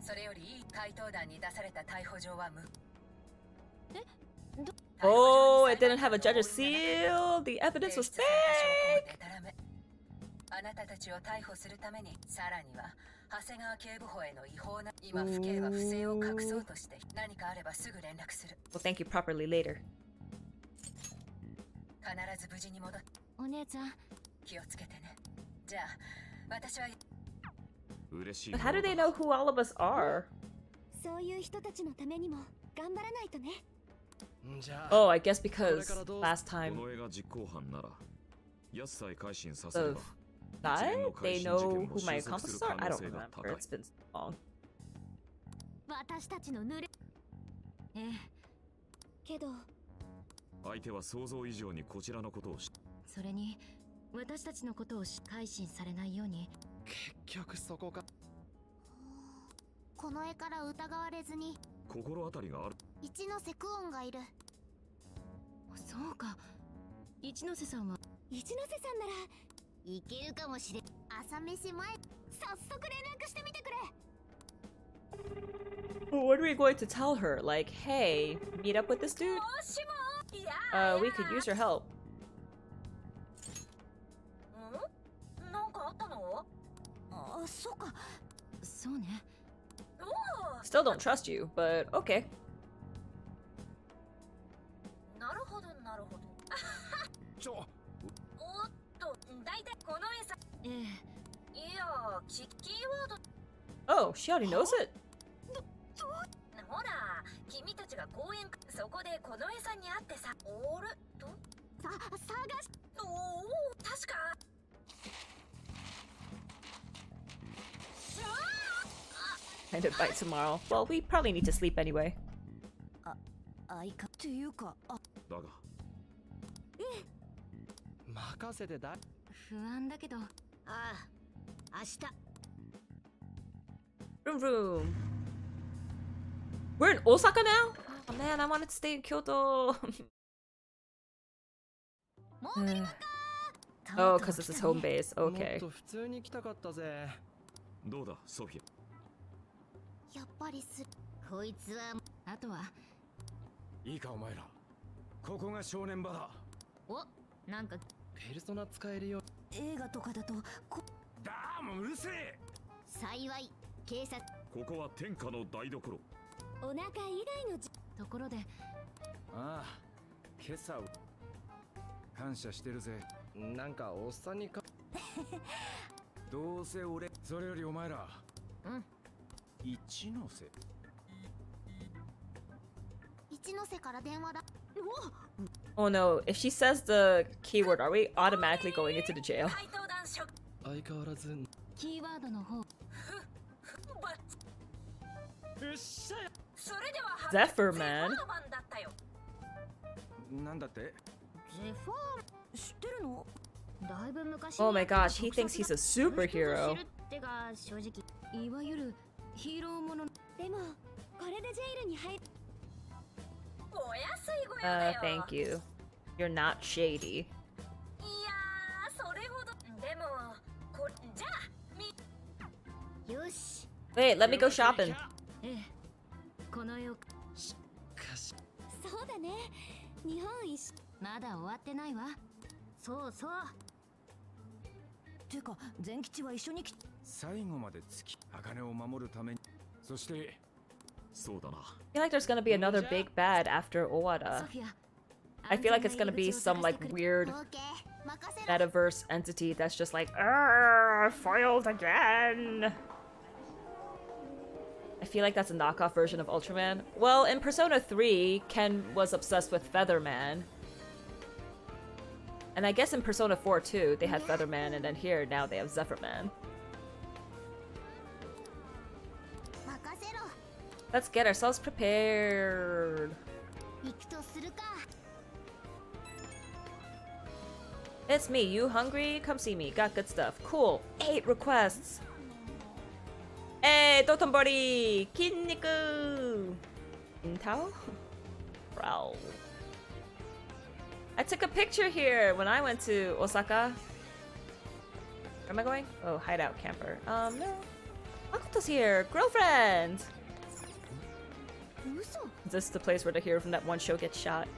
それよりいい怪盗団に出された逮捕状は無えど Oh, it didn't have a judge's seal. The evidence was 提出され fake. た証拠もデタラメあなたたちを逮捕するためにさらには長谷川警部補への違法な今府警は不正を隠そうとして何かあればすぐ連絡する We'll thank you properly later. 必ず無事に戻っお姉ちゃん気をつけてねじゃあ私は嬉しい But how do they know who all of us are? そういう人たちのためにも頑張らないとねじゃあ Oh, I guess because last こ time の絵が実行犯なら安さえ改心させれ of ば died, they know who my accomplices are. I don't remember. It's been so long. 私たちの濡れええけど 相手は想像以上にこちらのことを知それに私たちのことをし改心されないように。結局そこか。この絵から疑われずに。心当たりがある。一ノ瀬クオンがいる。そうか。一ノ瀬さんは？一ノ瀬さんならいけるかもしれ朝飯前早速連絡してみてくれ what are we going to tell her? Like, hey, meet up with this dude? Oh, uh, we could use your help. Hmm? Still don't trust you, but okay. Oh, she already knows it? ちょっとほら君たちが公園そこでこの餌に会ってさおると？さ探しお確か。ああっあっあっああっあっあっあっあっあっあっあっあっあ We're in Osaka now? Oh man, I wanted to stay in Kyoto. oh, because this is home base. もっ Okay. と普通に来たかったぜ。どうだソフィやっぱりすこいつはあとは。いいかお前ら。ここが正念場だ。おなんかペルソナ使えるよ。映画とかだとこだーもううるせえ。幸い警察。ここは天下の台所お腹以外のじところで。ああ今朝感謝してるぜ。なんかおっさんにか <laughs> どうせ俺それよりお前らうん。一ノ瀬。一ノ瀬から電話だ。Oh no, if she says the keyword, are we automatically going into the jail? <laughs> 相変わらず。キーワードの方。う Zephyr, man. Oh my gosh, he thinks he's a superhero. いわゆるヒーローもの。でもこれでジェイルに入る。お安いご用だよ、uh, Thank you. You're not shady. Wait, let me go shopping. Eh. この世かしそうだね日本一周まだ終わってないわそうそうてか善吉は一緒に来最後まで月茜を守るためにそしてそうだな I feel like there's gonna be another big bad after ソ Owada. フィア I feel like it's gonna be some like weird オーケー任せろ metaverse entity that's just like, "Arr, foiled again. I feel like that's a knockoff version of Ultraman. Well, in Persona 3, Ken was obsessed with Featherman. And I guess in Persona 4 too, they had Featherman, and then here, now they have Zephyrman. Let's get ourselves prepared. It's me, you hungry? Come see me, got good stuff. Cool, eight requests. Hey, Dotonbori! Kinniku! Intao? Wow. I took a picture here when I went to Osaka. Where am I going? Oh, hideout camper. Um, no. Makoto's here! Girlfriend! Is this the place where the hero from that one show gets shot?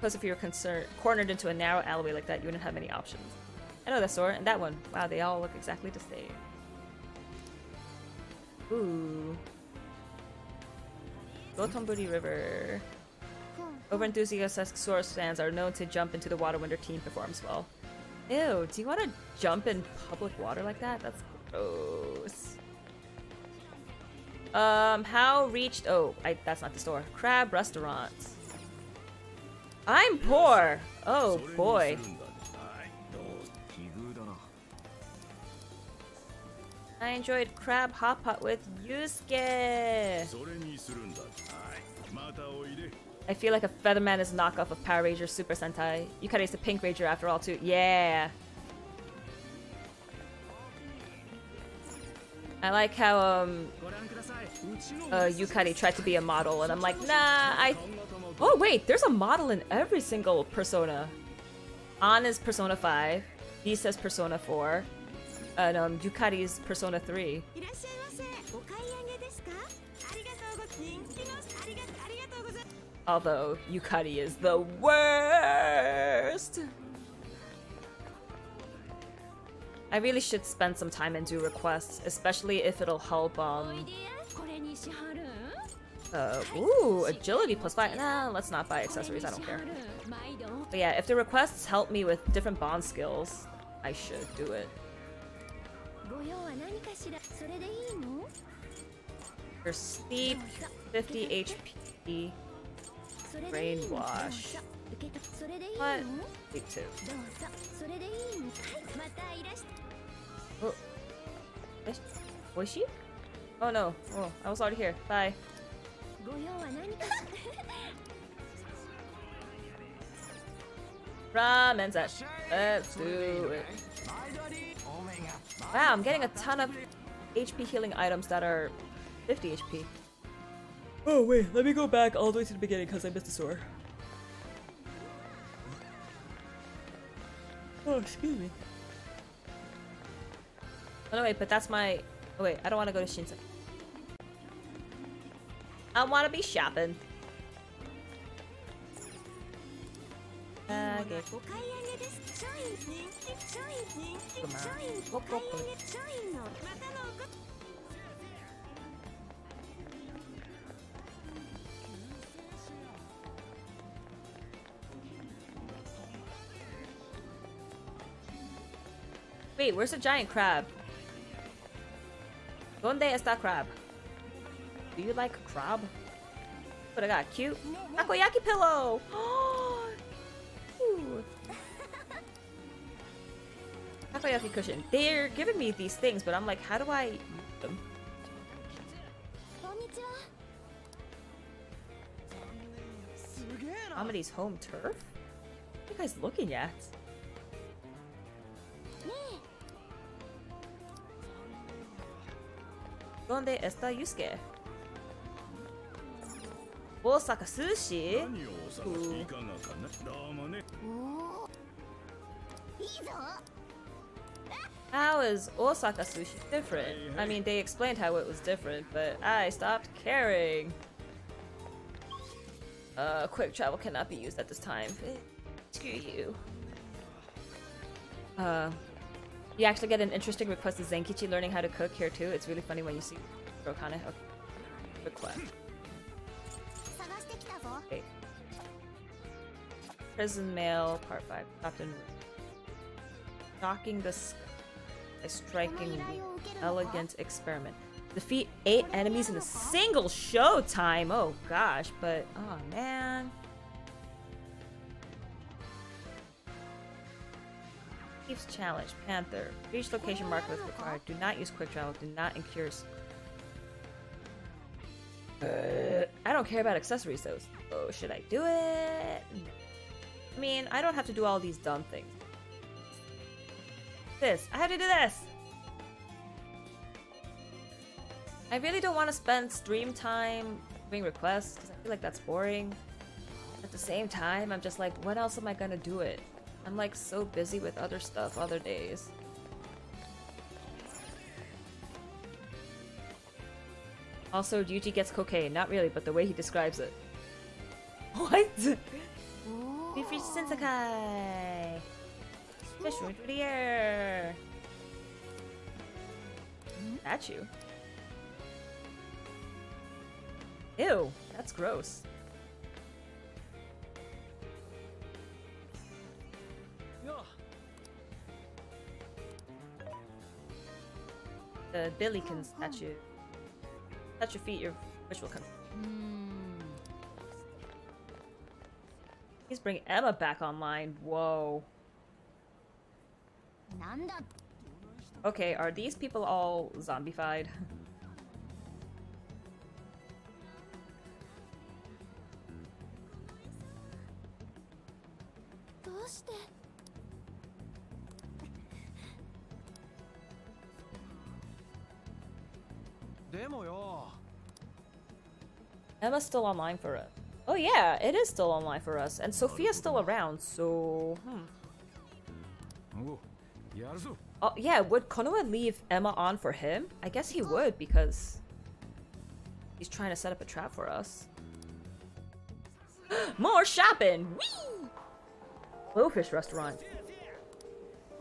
Plus, if you were concerned, cornered into a narrow alleyway like that, you wouldn't have many options. I know that store and that one. Wow, they all look exactly the same. Ooh. Dotonbori River. Overenthusiastic source fans are known to jump into the water when their team performs well. Ew, do you want to jump in public water like that? That's gross. Um, how reached- oh, I, that's not the store. Crab restaurant. I'm poor! Oh, boy. I enjoyed Crab Hot Pot with Yusuke. I feel like a Featherman is a knockoff of Power Ranger Super Sentai. Yukari is the Pink Ranger after all, too. Yeah. I like how um, uh, Yukari tried to be a model, and I'm like, nah, I... Oh, wait, there's a model in every single Persona. Ann is Persona 5. This Persona 4 and um, Yukari's Persona 3. Although Yukari is the worst! I really should spend some time and do requests, especially if it'll help, um... Uh, ooh, agility plus five. Nah, let's not buy accessories, I don't care. But yeah, if the requests help me with different bond skills, I should do it. Her sleep, 50 HP, brain wash. What? Sleep too. Oh. Was she? Oh no. Oh, I was already here. Bye. <laughs> Ramen's up. Let's do it. Wow, I'm getting a ton of HP healing items that are 50 HP. Oh wait, let me go back all the way to the beginning because I missed a sword. Oh, excuse me. Oh no, wait, but that's my... Oh wait, I don't want to go to Shinsa. I want to be shopping. Okay. お買い上げです商品人気商品人気 Come on. 商品お買い上げ商品のまたのおこ Wait, where's the giant crab? Donde está crab? Do you like crab? What I got? Cute takoyaki pillow. <gasps> Takoyaki cushion. They're giving me these things, but I'm like, how do I eat them? Amity's home turf? What are you guys looking at? Donde está Yusuke? Osaka sushi? Ooh. How is Osaka sushi different? Hey, hey. I mean, they explained how it was different, but I stopped caring. Uh, quick travel cannot be used at this time. Eh, screw you. Uh, you actually get an interesting request to Zenkichi learning how to cook here too. It's really funny when you see Rokana. Okay. Request. Okay. Prison mail, part 5, Captain Knocking the sky. A striking, elegant experiment. Defeat eight enemies in a single showtime. Oh gosh, but oh man. Chief's Challenge, Panther. Reach location marked with required. Do not use quick travel. Do not incurs. Uh, I don't care about accessories though. So should I do it? I mean, I don't have to do all these dumb things. This. I have to do this! I really don't want to spend stream time doing requests because I feel like that's boring. At the same time, I'm just like, when else am I gonna do it? I'm like so busy with other stuff other days. Also, Ryuji gets cocaine. Not really, but the way he describes it. <laughs> What? We reached Shinsekai! Fish went through the air! Statue? Ew, that's gross. The Billiken statue. Touch your feet, your wish will come. Hmm. He's bringing Emma back online. Whoa. Okay, are these people all zombified? Emma's still online for it. Oh yeah, it is still online for us. And Sophia's still around, so... Hmm. Oh, yeah, would Konoe leave Emma on for him? I guess he would because he's trying to set up a trap for us. <gasps> More shopping! Whee! Blowfish restaurant.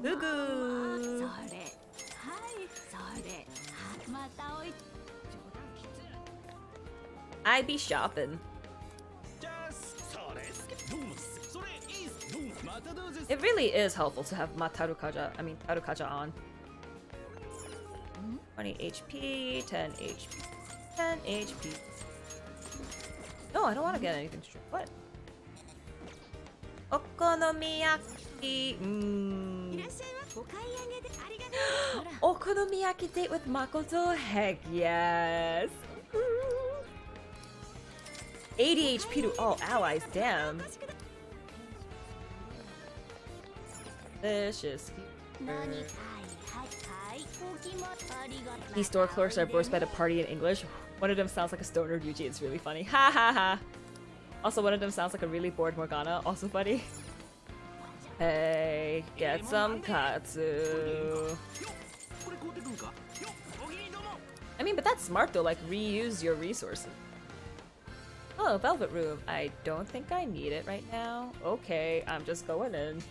Fugu! I be shopping. It really is helpful to have Matarukaja, I mean Tarukaja on. Mm-hmm. 20 HP, 10 HP, 10 HP. No, I don't want mm-hmm. to get anything straight. What? Okonomiyaki. Mm. <gasps> Okonomiyaki date with Makoto? Heck yes. <laughs> 80 HP to all allies, damn. delicious. These store clerks are voiced by the party in English. One of them sounds like a stoner Ryuji. It's really funny. Ha ha ha. Also, one of them sounds like a really bored Morgana. Also funny. Hey, get some katsu. I mean, but that's smart though, like reuse your resources. Oh, Velvet Room. I don't think I need it right now. Okay, I'm just going in.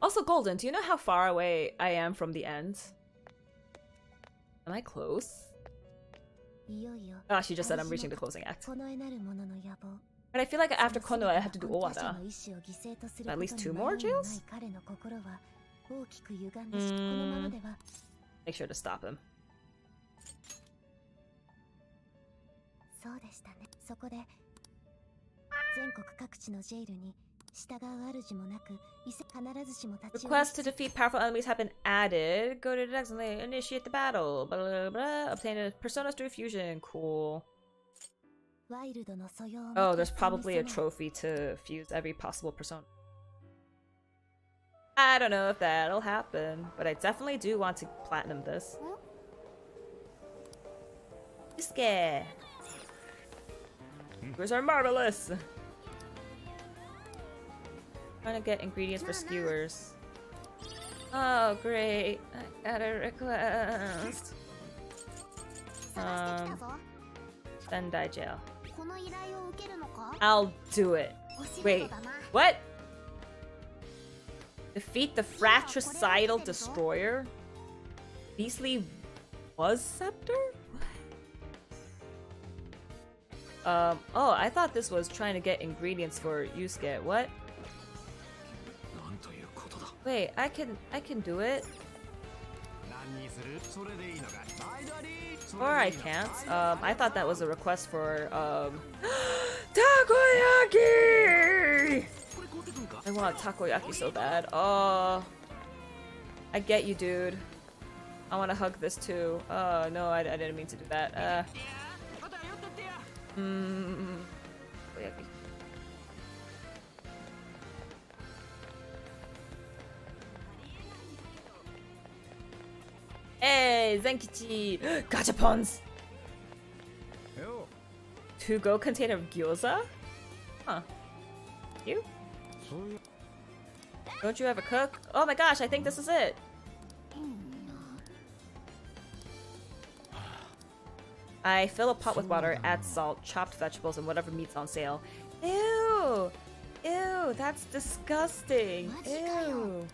Also, Golden, do you know how far away I am from the end? Am I close? Ah, she just said I'm reaching the closing act. But I feel like after Konoe, I have to do Owada. At least two more jails? Mm. Make sure to stop him. Requests to defeat powerful enemies have been added. Go to the next and initiate the battle. Blah, blah, blah, Obtain a persona through fusion. Cool. Oh, there's probably a trophy to fuse every possible persona. I don't know if that'll happen, but I definitely do want to platinum this. Yusuke! Where's are marvelous? trying to get ingredients for skewers. Oh, great. I got a request. Um, die Jail. I'll do it. Wait, what? Defeat the fratricidal destroyer? Beastly was scepter? Um, oh, I thought this was trying to get ingredients for Yusuke. What? Wait, I can I can do it. Or I can't. Um, I thought that was a request for um, <gasps> takoyaki. I want takoyaki so bad. Oh, I get you, dude. I want to hug this too. Oh no, I, I didn't mean to do that. Uh, mm. mm, mm. Hey, Zenkichi! Gachapons! <gasps> Oh. Two-go container of gyoza? Huh. You? Don't you have a cook? Oh my gosh, I think this is it! I fill a pot with water, add salt, chopped vegetables, and whatever meat's on sale. Ew! Ew, that's disgusting! Ew!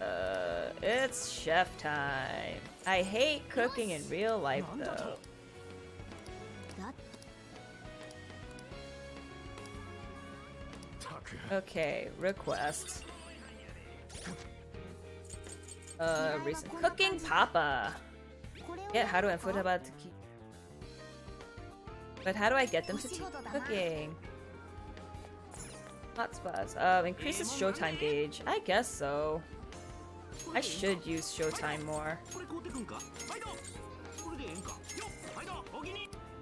Uh, it's chef time. I hate cooking in real life though. Okay, request. Uh, recent cooking papa. Yeah, how do I put about to keep? But how do I get them to keep cooking? Hot spots. Um, increases showtime gauge. I guess so. I should use showtime more.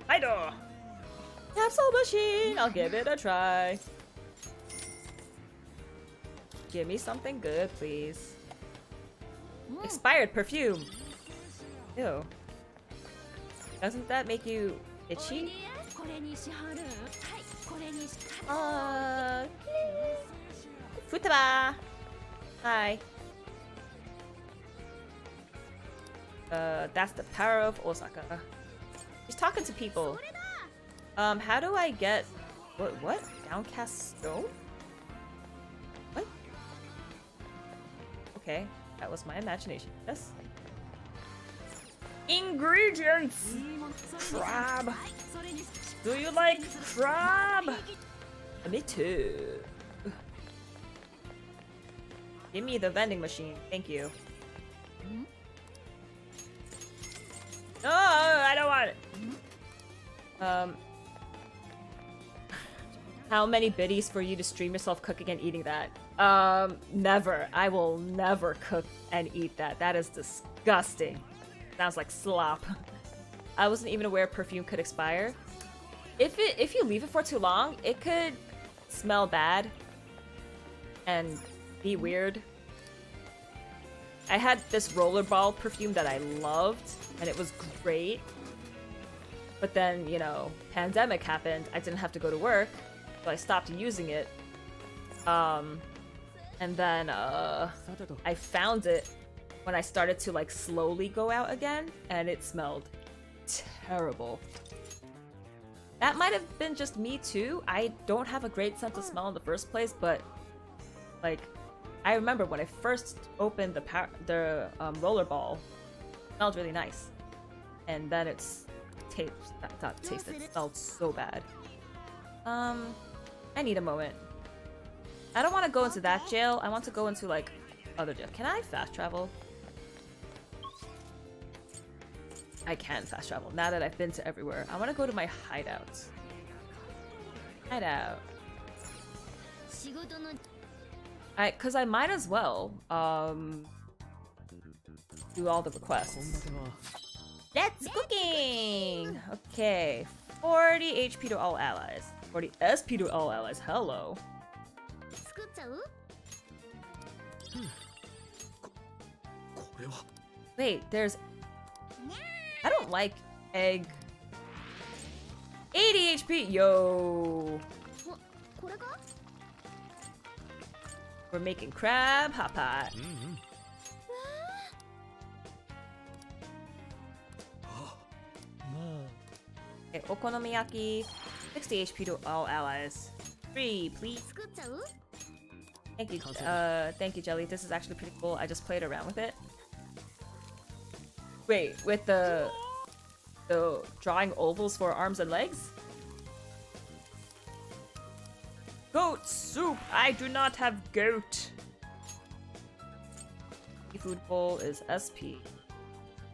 Idol! Capsule machine! I'll give it a try. Give me something good, please. Expired perfume! Ew. Doesn't that make you itchy? Oh. Futaba. Hi. Uh, that's the power of Osaka. He's talking to people. Um, how do I get... What? What? Downcast stone? What? Okay, that was my imagination. Yes. Ingredients! Crab! Do you like crab? Me too. Give me the vending machine. Thank you. No, I don't want it. Um, how many biddies for you to stream yourself cooking and eating that? Um, never. I will never cook and eat that. That is disgusting. Sounds like slop. I wasn't even aware perfume could expire. If it if you leave it for too long, it could smell bad and be weird. I had this rollerball perfume that I loved, and it was great. But then, you know, pandemic happened. I didn't have to go to work, so I stopped using it. Um, and then uh, I found it when I started to like slowly go out again, and it smelled terrible. That might have been just me too. I don't have a great sense of smell in the first place, but like, I remember when I first opened the the um, rollerball, it smelled really nice, and then it's taste not, not tasted it smelled so bad. Um, I need a moment. I don't want to go into that jail. I want to go into like other jail. Can I fast travel? I can fast travel now that I've been to everywhere. I want to go to my hideout. Hideout. I, cause I might as well, um, do all the requests. That's cooking! Okay, 40 HP to all allies. 40 SP to all allies, hello. Hmm. Wait, there's I don't like egg. 80 HP! Yo! We're making crab hot pot. Mm -hmm. <gasps> okay, okonomiyaki. 60 HP to all allies. Three, please. Thank you, uh, thank you, Jelly. This is actually pretty cool. I just played around with it. Wait, with the the drawing ovals for arms and legs? Goat soup! I do not have goat! Seafood bowl is SP.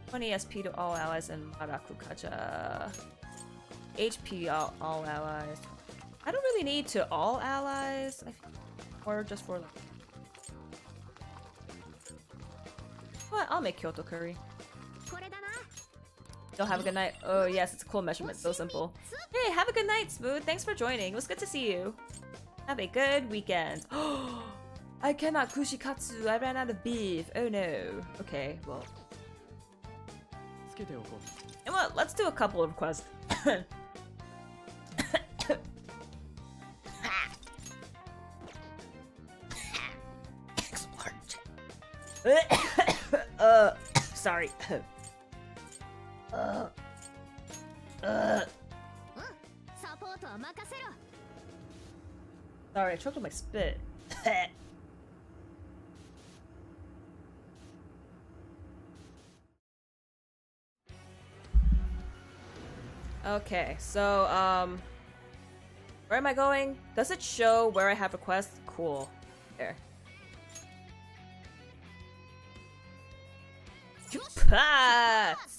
20 SP to all allies and Marakukaja. HP all, all allies. I don't really need to all allies. Or just for like. What? I'll make Kyoto curry. You'll have a good night. Oh yes, it's a cool measurement. So simple. Hey, have a good night, Smooth. Thanks for joining. It was good to see you. Have a good weekend. Oh, I cannot kushikatsu. I ran out of beef. Oh no. Okay, well. And Well, Let's do a couple of requests. uh, sorry. Sorry, I choked on my spit. <laughs> okay, so, um... Where am I going? Does it show where I have a quest? Cool. There. Ah. <laughs>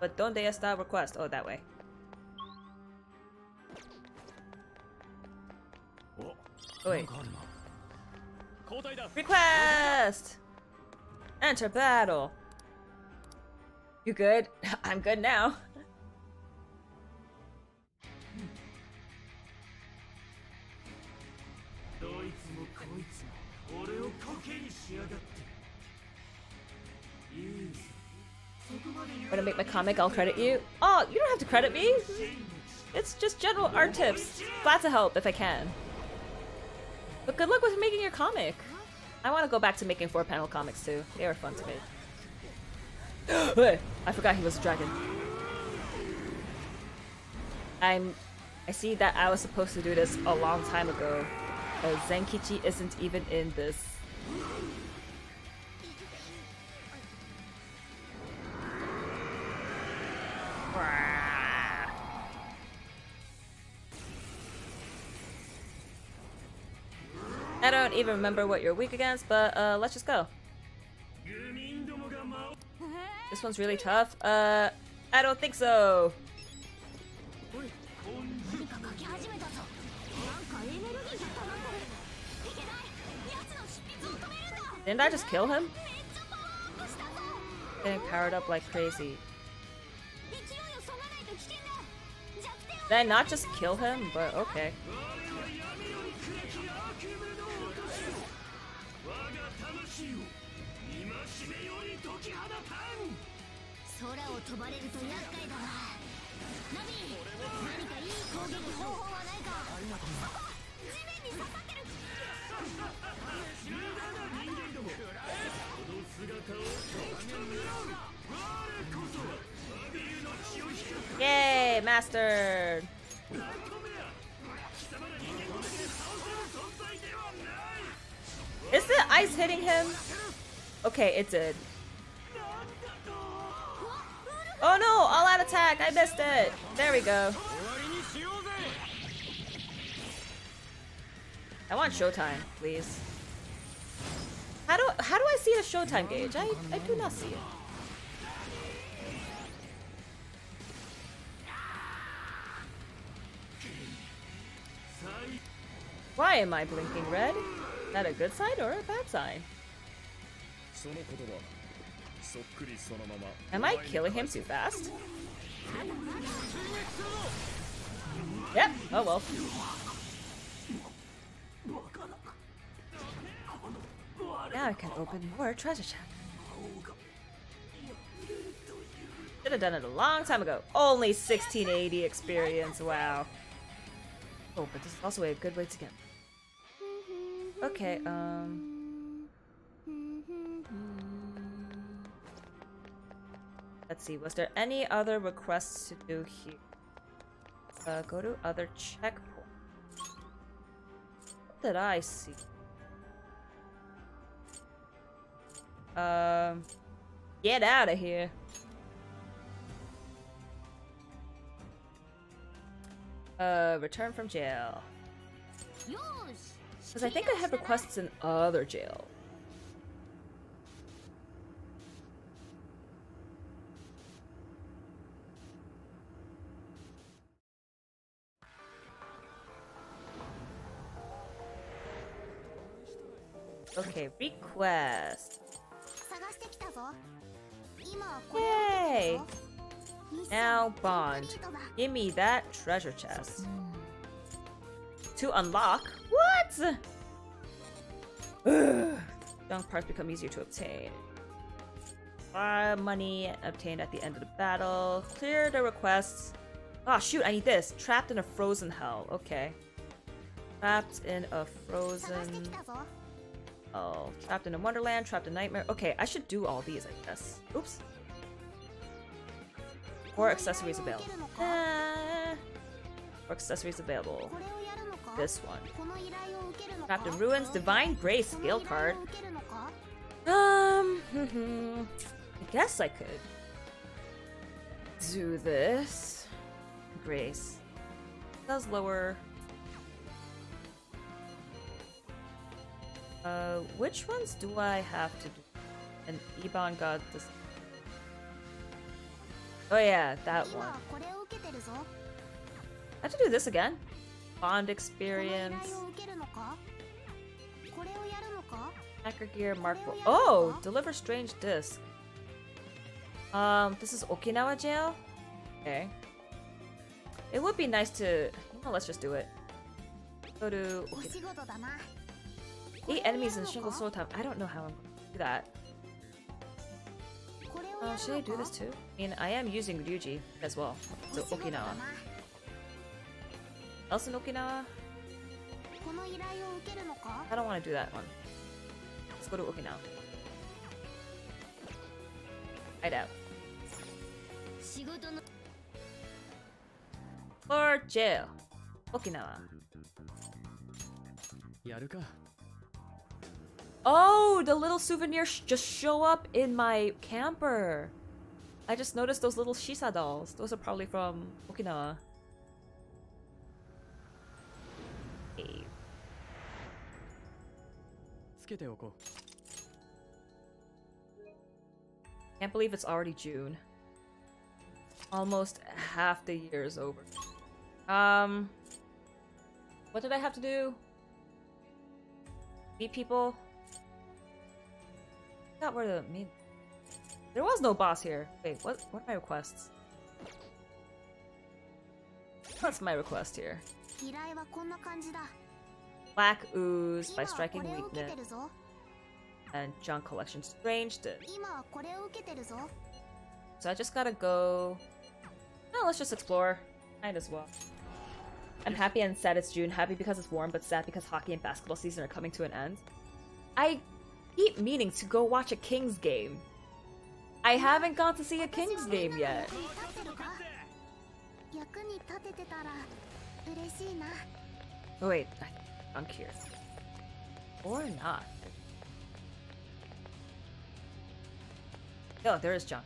But don't they start request? Oh, that way. Oh, wait. Request! Enter battle! You good? <laughs> I'm good now. <laughs> When I make my comic, I'll credit you. Oh, you don't have to credit me. It's just general art tips. Glad to help if I can. But good luck with making your comic. I want to go back to making four panel comics too. They were fun to make. <gasps> I forgot he was a dragon. I'm. I see that I was supposed to do this a long time ago. Zenkichi isn't even in this. I don't even remember what you're weak against, but uh, let's just go. This one's really tough. Uh, I don't think so. Didn't I just kill him? Getting powered up like crazy. Then not just kill him? But okay. <laughs> Yay! Mastered. Master! Is the ice hitting him? Okay, it did. Oh no! All out attack! I missed it! There we go. I want showtime, please. How do how do I see the showtime gauge? I, I do not see it. Why am I blinking red? Is that a good sign or a bad sign? Am I killing him too fast? Yep, oh well. Now I can open more treasure chests. Should have done it a long time ago. Only 1680 experience, wow. Oh, but this is also a good way to get Okay. Um. Let's see. Was there any other requests to do here? Uh, go to other checkpoint. What did I see? Um, get out of here. Uh, return from jail. よーし because I think I have requests in other jail. Okay, request. Yay! Now, Bond, give me that treasure chest to unlock. What? <sighs> Junk parts become easier to obtain. Money obtained at the end of the battle. Clear the requests. Ah, oh, shoot, I need this. Trapped in a frozen hell. Okay. Trapped in a frozen... Oh, trapped in a wonderland, trapped in nightmare. Okay, I should do all these, I guess. Oops. More accessories available. Ah. Accessories available this one. Captain Ruins Divine Grace skill card. Um, <laughs> I guess I could do this. Grace does lower. Uh, which ones do I have to do? And Ebon got this. Oh yeah, that one. I have to do this again. Bond experience. Hacker gear, Mark. Oh, deliver strange disc. Um, this is Okinawa jail. Okay. It would be nice to. Well, let's just do it. Go to. Okay. Eight enemies in a single showtime. I don't know how I'm going to do that. Uh, should I do this too? I mean, I am using Ryuji as well, so Okinawa else in Okinawa? I don't want to do that one. Let's go to Okinawa. I doubt. For jail. Okinawa. Oh, the little souvenirs just show up in my camper. I just noticed those little Shisa dolls. Those are probably from Okinawa. けておこ Can't believe it's already June. Almost half the year is over. Um, what did I have to do? Meet people. Not where the main. There was no boss here. Wait, what? What are my requests? What's my request here? 依頼はこんな感じだ Black Ooze by Striking Weakness and Junk Collection Strange. So I just gotta go... No, let's just explore. Might as well. I'm happy and sad it's June. Happy because it's warm, but sad because hockey and basketball season are coming to an end. I keep meaning to go watch a Kings game. I haven't gone to see a Kings game yet. Wait, I I'm here. Or not. Oh, there is junk.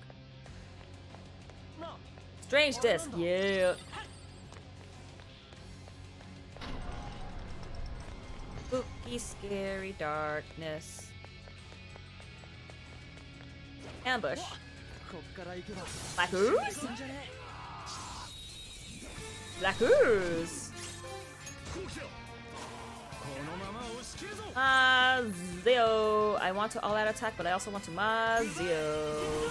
Strange disc, yeah. Spooky, scary darkness. Ambush. Black ooze? Black ooze! Mazio! I want to all out attack, but I also want to Mazio.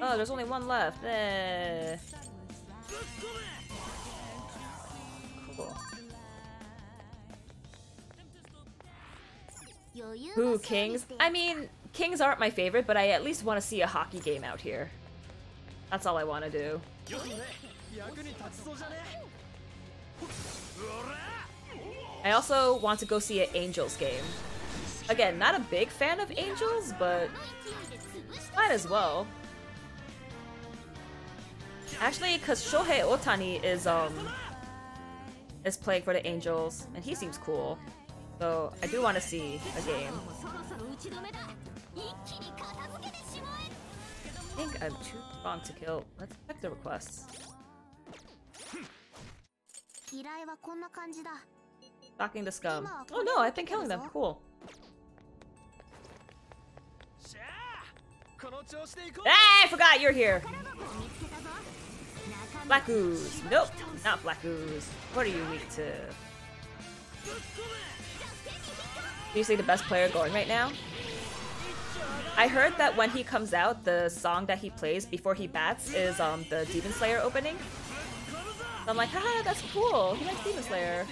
Oh, there's only one left. Eh. Ooh, Kings. I mean, Kings aren't my favorite, but I at least want to see a hockey game out here. That's all I want to do. I also want to go see an Angels game. Again, not a big fan of Angels, but might as well. Actually, because Shohei Ohtani is um is playing for the Angels, and he seems cool. So I do want to see a game. I think I'm too strong to kill. Let's check the requests. Talking the scum. Oh no, I think killing them. Cool. Hey, I forgot you're here. Black ooze. Nope, not black ooze. What are you weak to? see the best player going right now. I heard that when he comes out, the song that he plays before he bats is um, the Demon Slayer opening. And I'm like, haha, that's cool. He likes Demon Slayer.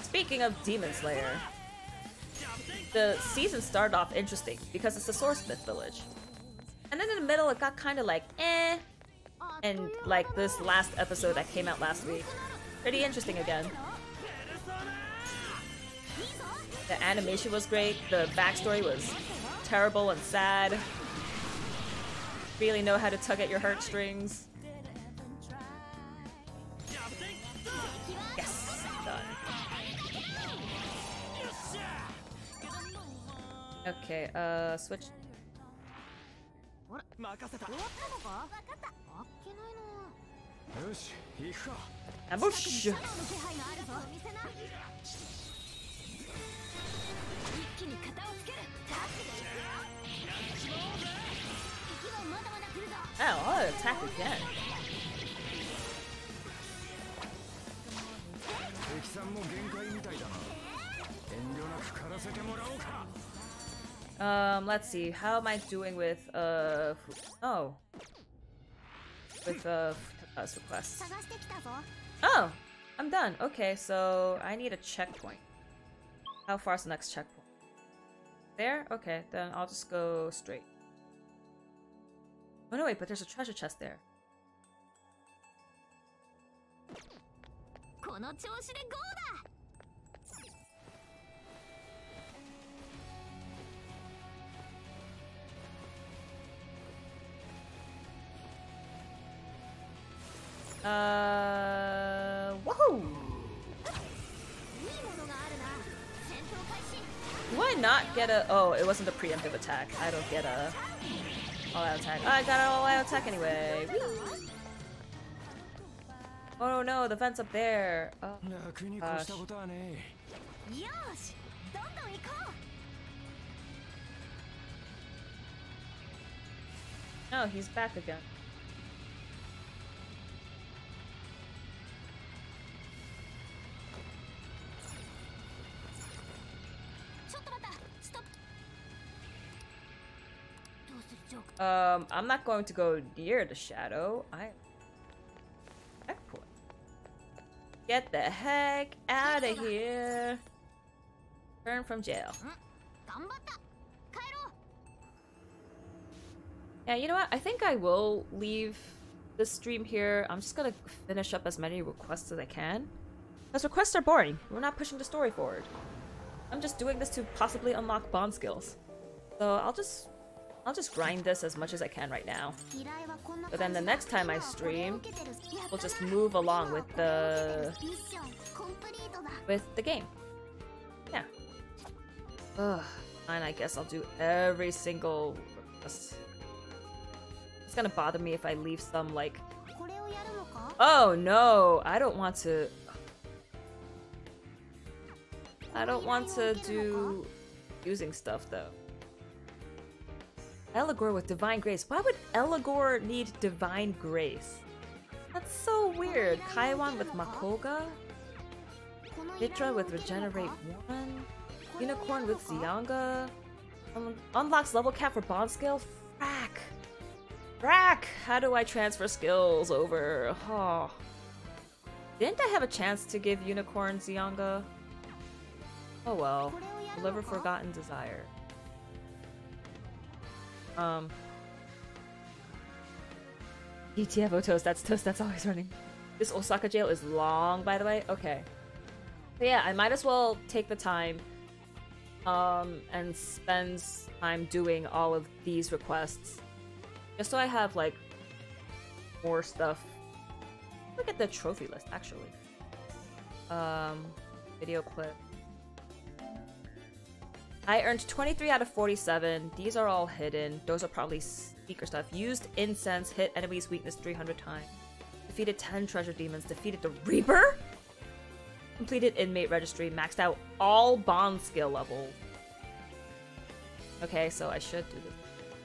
Speaking of Demon Slayer, the season started off interesting because it's the Swordsmith Village. And then in the middle, it got kind of like, eh. And like this last episode that came out last week, pretty interesting again. The animation was great, the backstory was terrible and sad. Really know how to tug at your heartstrings. Yes, done. Okay, uh, switch. 任 Oh, I'll attack again. Um, let's see. How am I doing with, uh... Oh. With, uh, us uh, requests. Oh! I'm done. Okay, so I need a checkpoint. How far is the next checkpoint? There? Okay, then I'll just go straight. Oh no, wait, but there's a treasure chest there. Uh, whoa! Do I not get a? Oh, it wasn't a preemptive attack. I don't get a. All out attack. Oh, I got an all out attack anyway. Whee! Oh no, the vent's up there. Oh, gosh. No, he's back again. Um, I'm not going to go near the shadow. I... Get the heck out of here. Turn from jail. Yeah, you know what? I think I will leave the stream here. I'm just gonna finish up as many requests as I can. Because requests are boring. We're not pushing the story forward. I'm just doing this to possibly unlock bond skills. So I'll just I'll just grind this as much as I can right now. But then the next time I stream, we'll just move along with the... with the game. Yeah. Ugh. Fine, I guess I'll do every single... It's gonna bother me if I leave some, like... Oh, no! I don't want to... I don't want to do... using stuff, though. Eligor with Divine Grace. Why would Eligor need Divine Grace? That's so weird. Kaiwan with Makouga. Mitra with Regenerate 1. Unicorn with Zionga. Un unlocks level cap for bond scale. Frack. Frack! How do I transfer skills over? Oh. Didn't I have a chance to give Unicorn Zionga? Oh well. Deliver Forgotten Desire. Um. ETFO toast, that's toast, that's always running. This Osaka jail is long, by the way. Okay. So yeah, I might as well take the time um, and spend time doing all of these requests. Just so I have, like, more stuff. Look at the trophy list, actually. Um, video clip. I earned 23 out of 47. These are all hidden. Those are probably speaker stuff. Used incense, hit enemy's weakness 300 times. Defeated 10 treasure demons. Defeated the Reaper? Completed inmate registry. Maxed out all bond skill levels. Okay, so I should do this.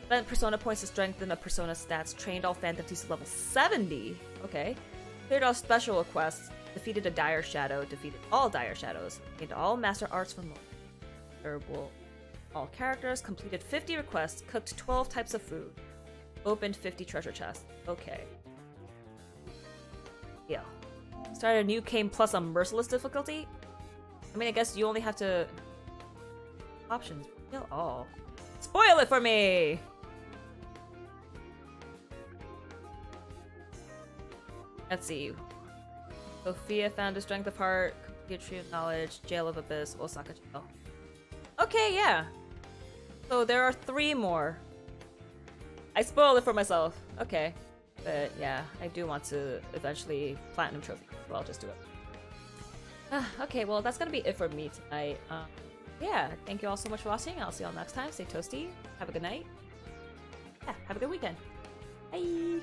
Spent persona points to strengthen the persona stats. Trained all phantom to level 70. Okay. Cleared all special requests. Defeated a dire shadow. Defeated all dire shadows. Gained all master arts from herbal all characters, completed 50 requests, cooked 12 types of food, opened 50 treasure chests. Okay. Yeah. Started a new game plus a merciless difficulty? I mean, I guess you only have to... Options. Kill all. Spoil it for me! Let's see. Sophia found a strength of heart, complete tree of knowledge, jail of abyss, Osaka jail. Okay, yeah. So there are three more. I spoiled it for myself. Okay. But yeah, I do want to eventually platinum trophy. So I'll just do it. Ah, okay, well that's gonna be it for me tonight. Um, yeah, thank you all so much for watching. I'll see y'all next time. Stay toasty. Have a good night. Yeah, have a good weekend. Bye.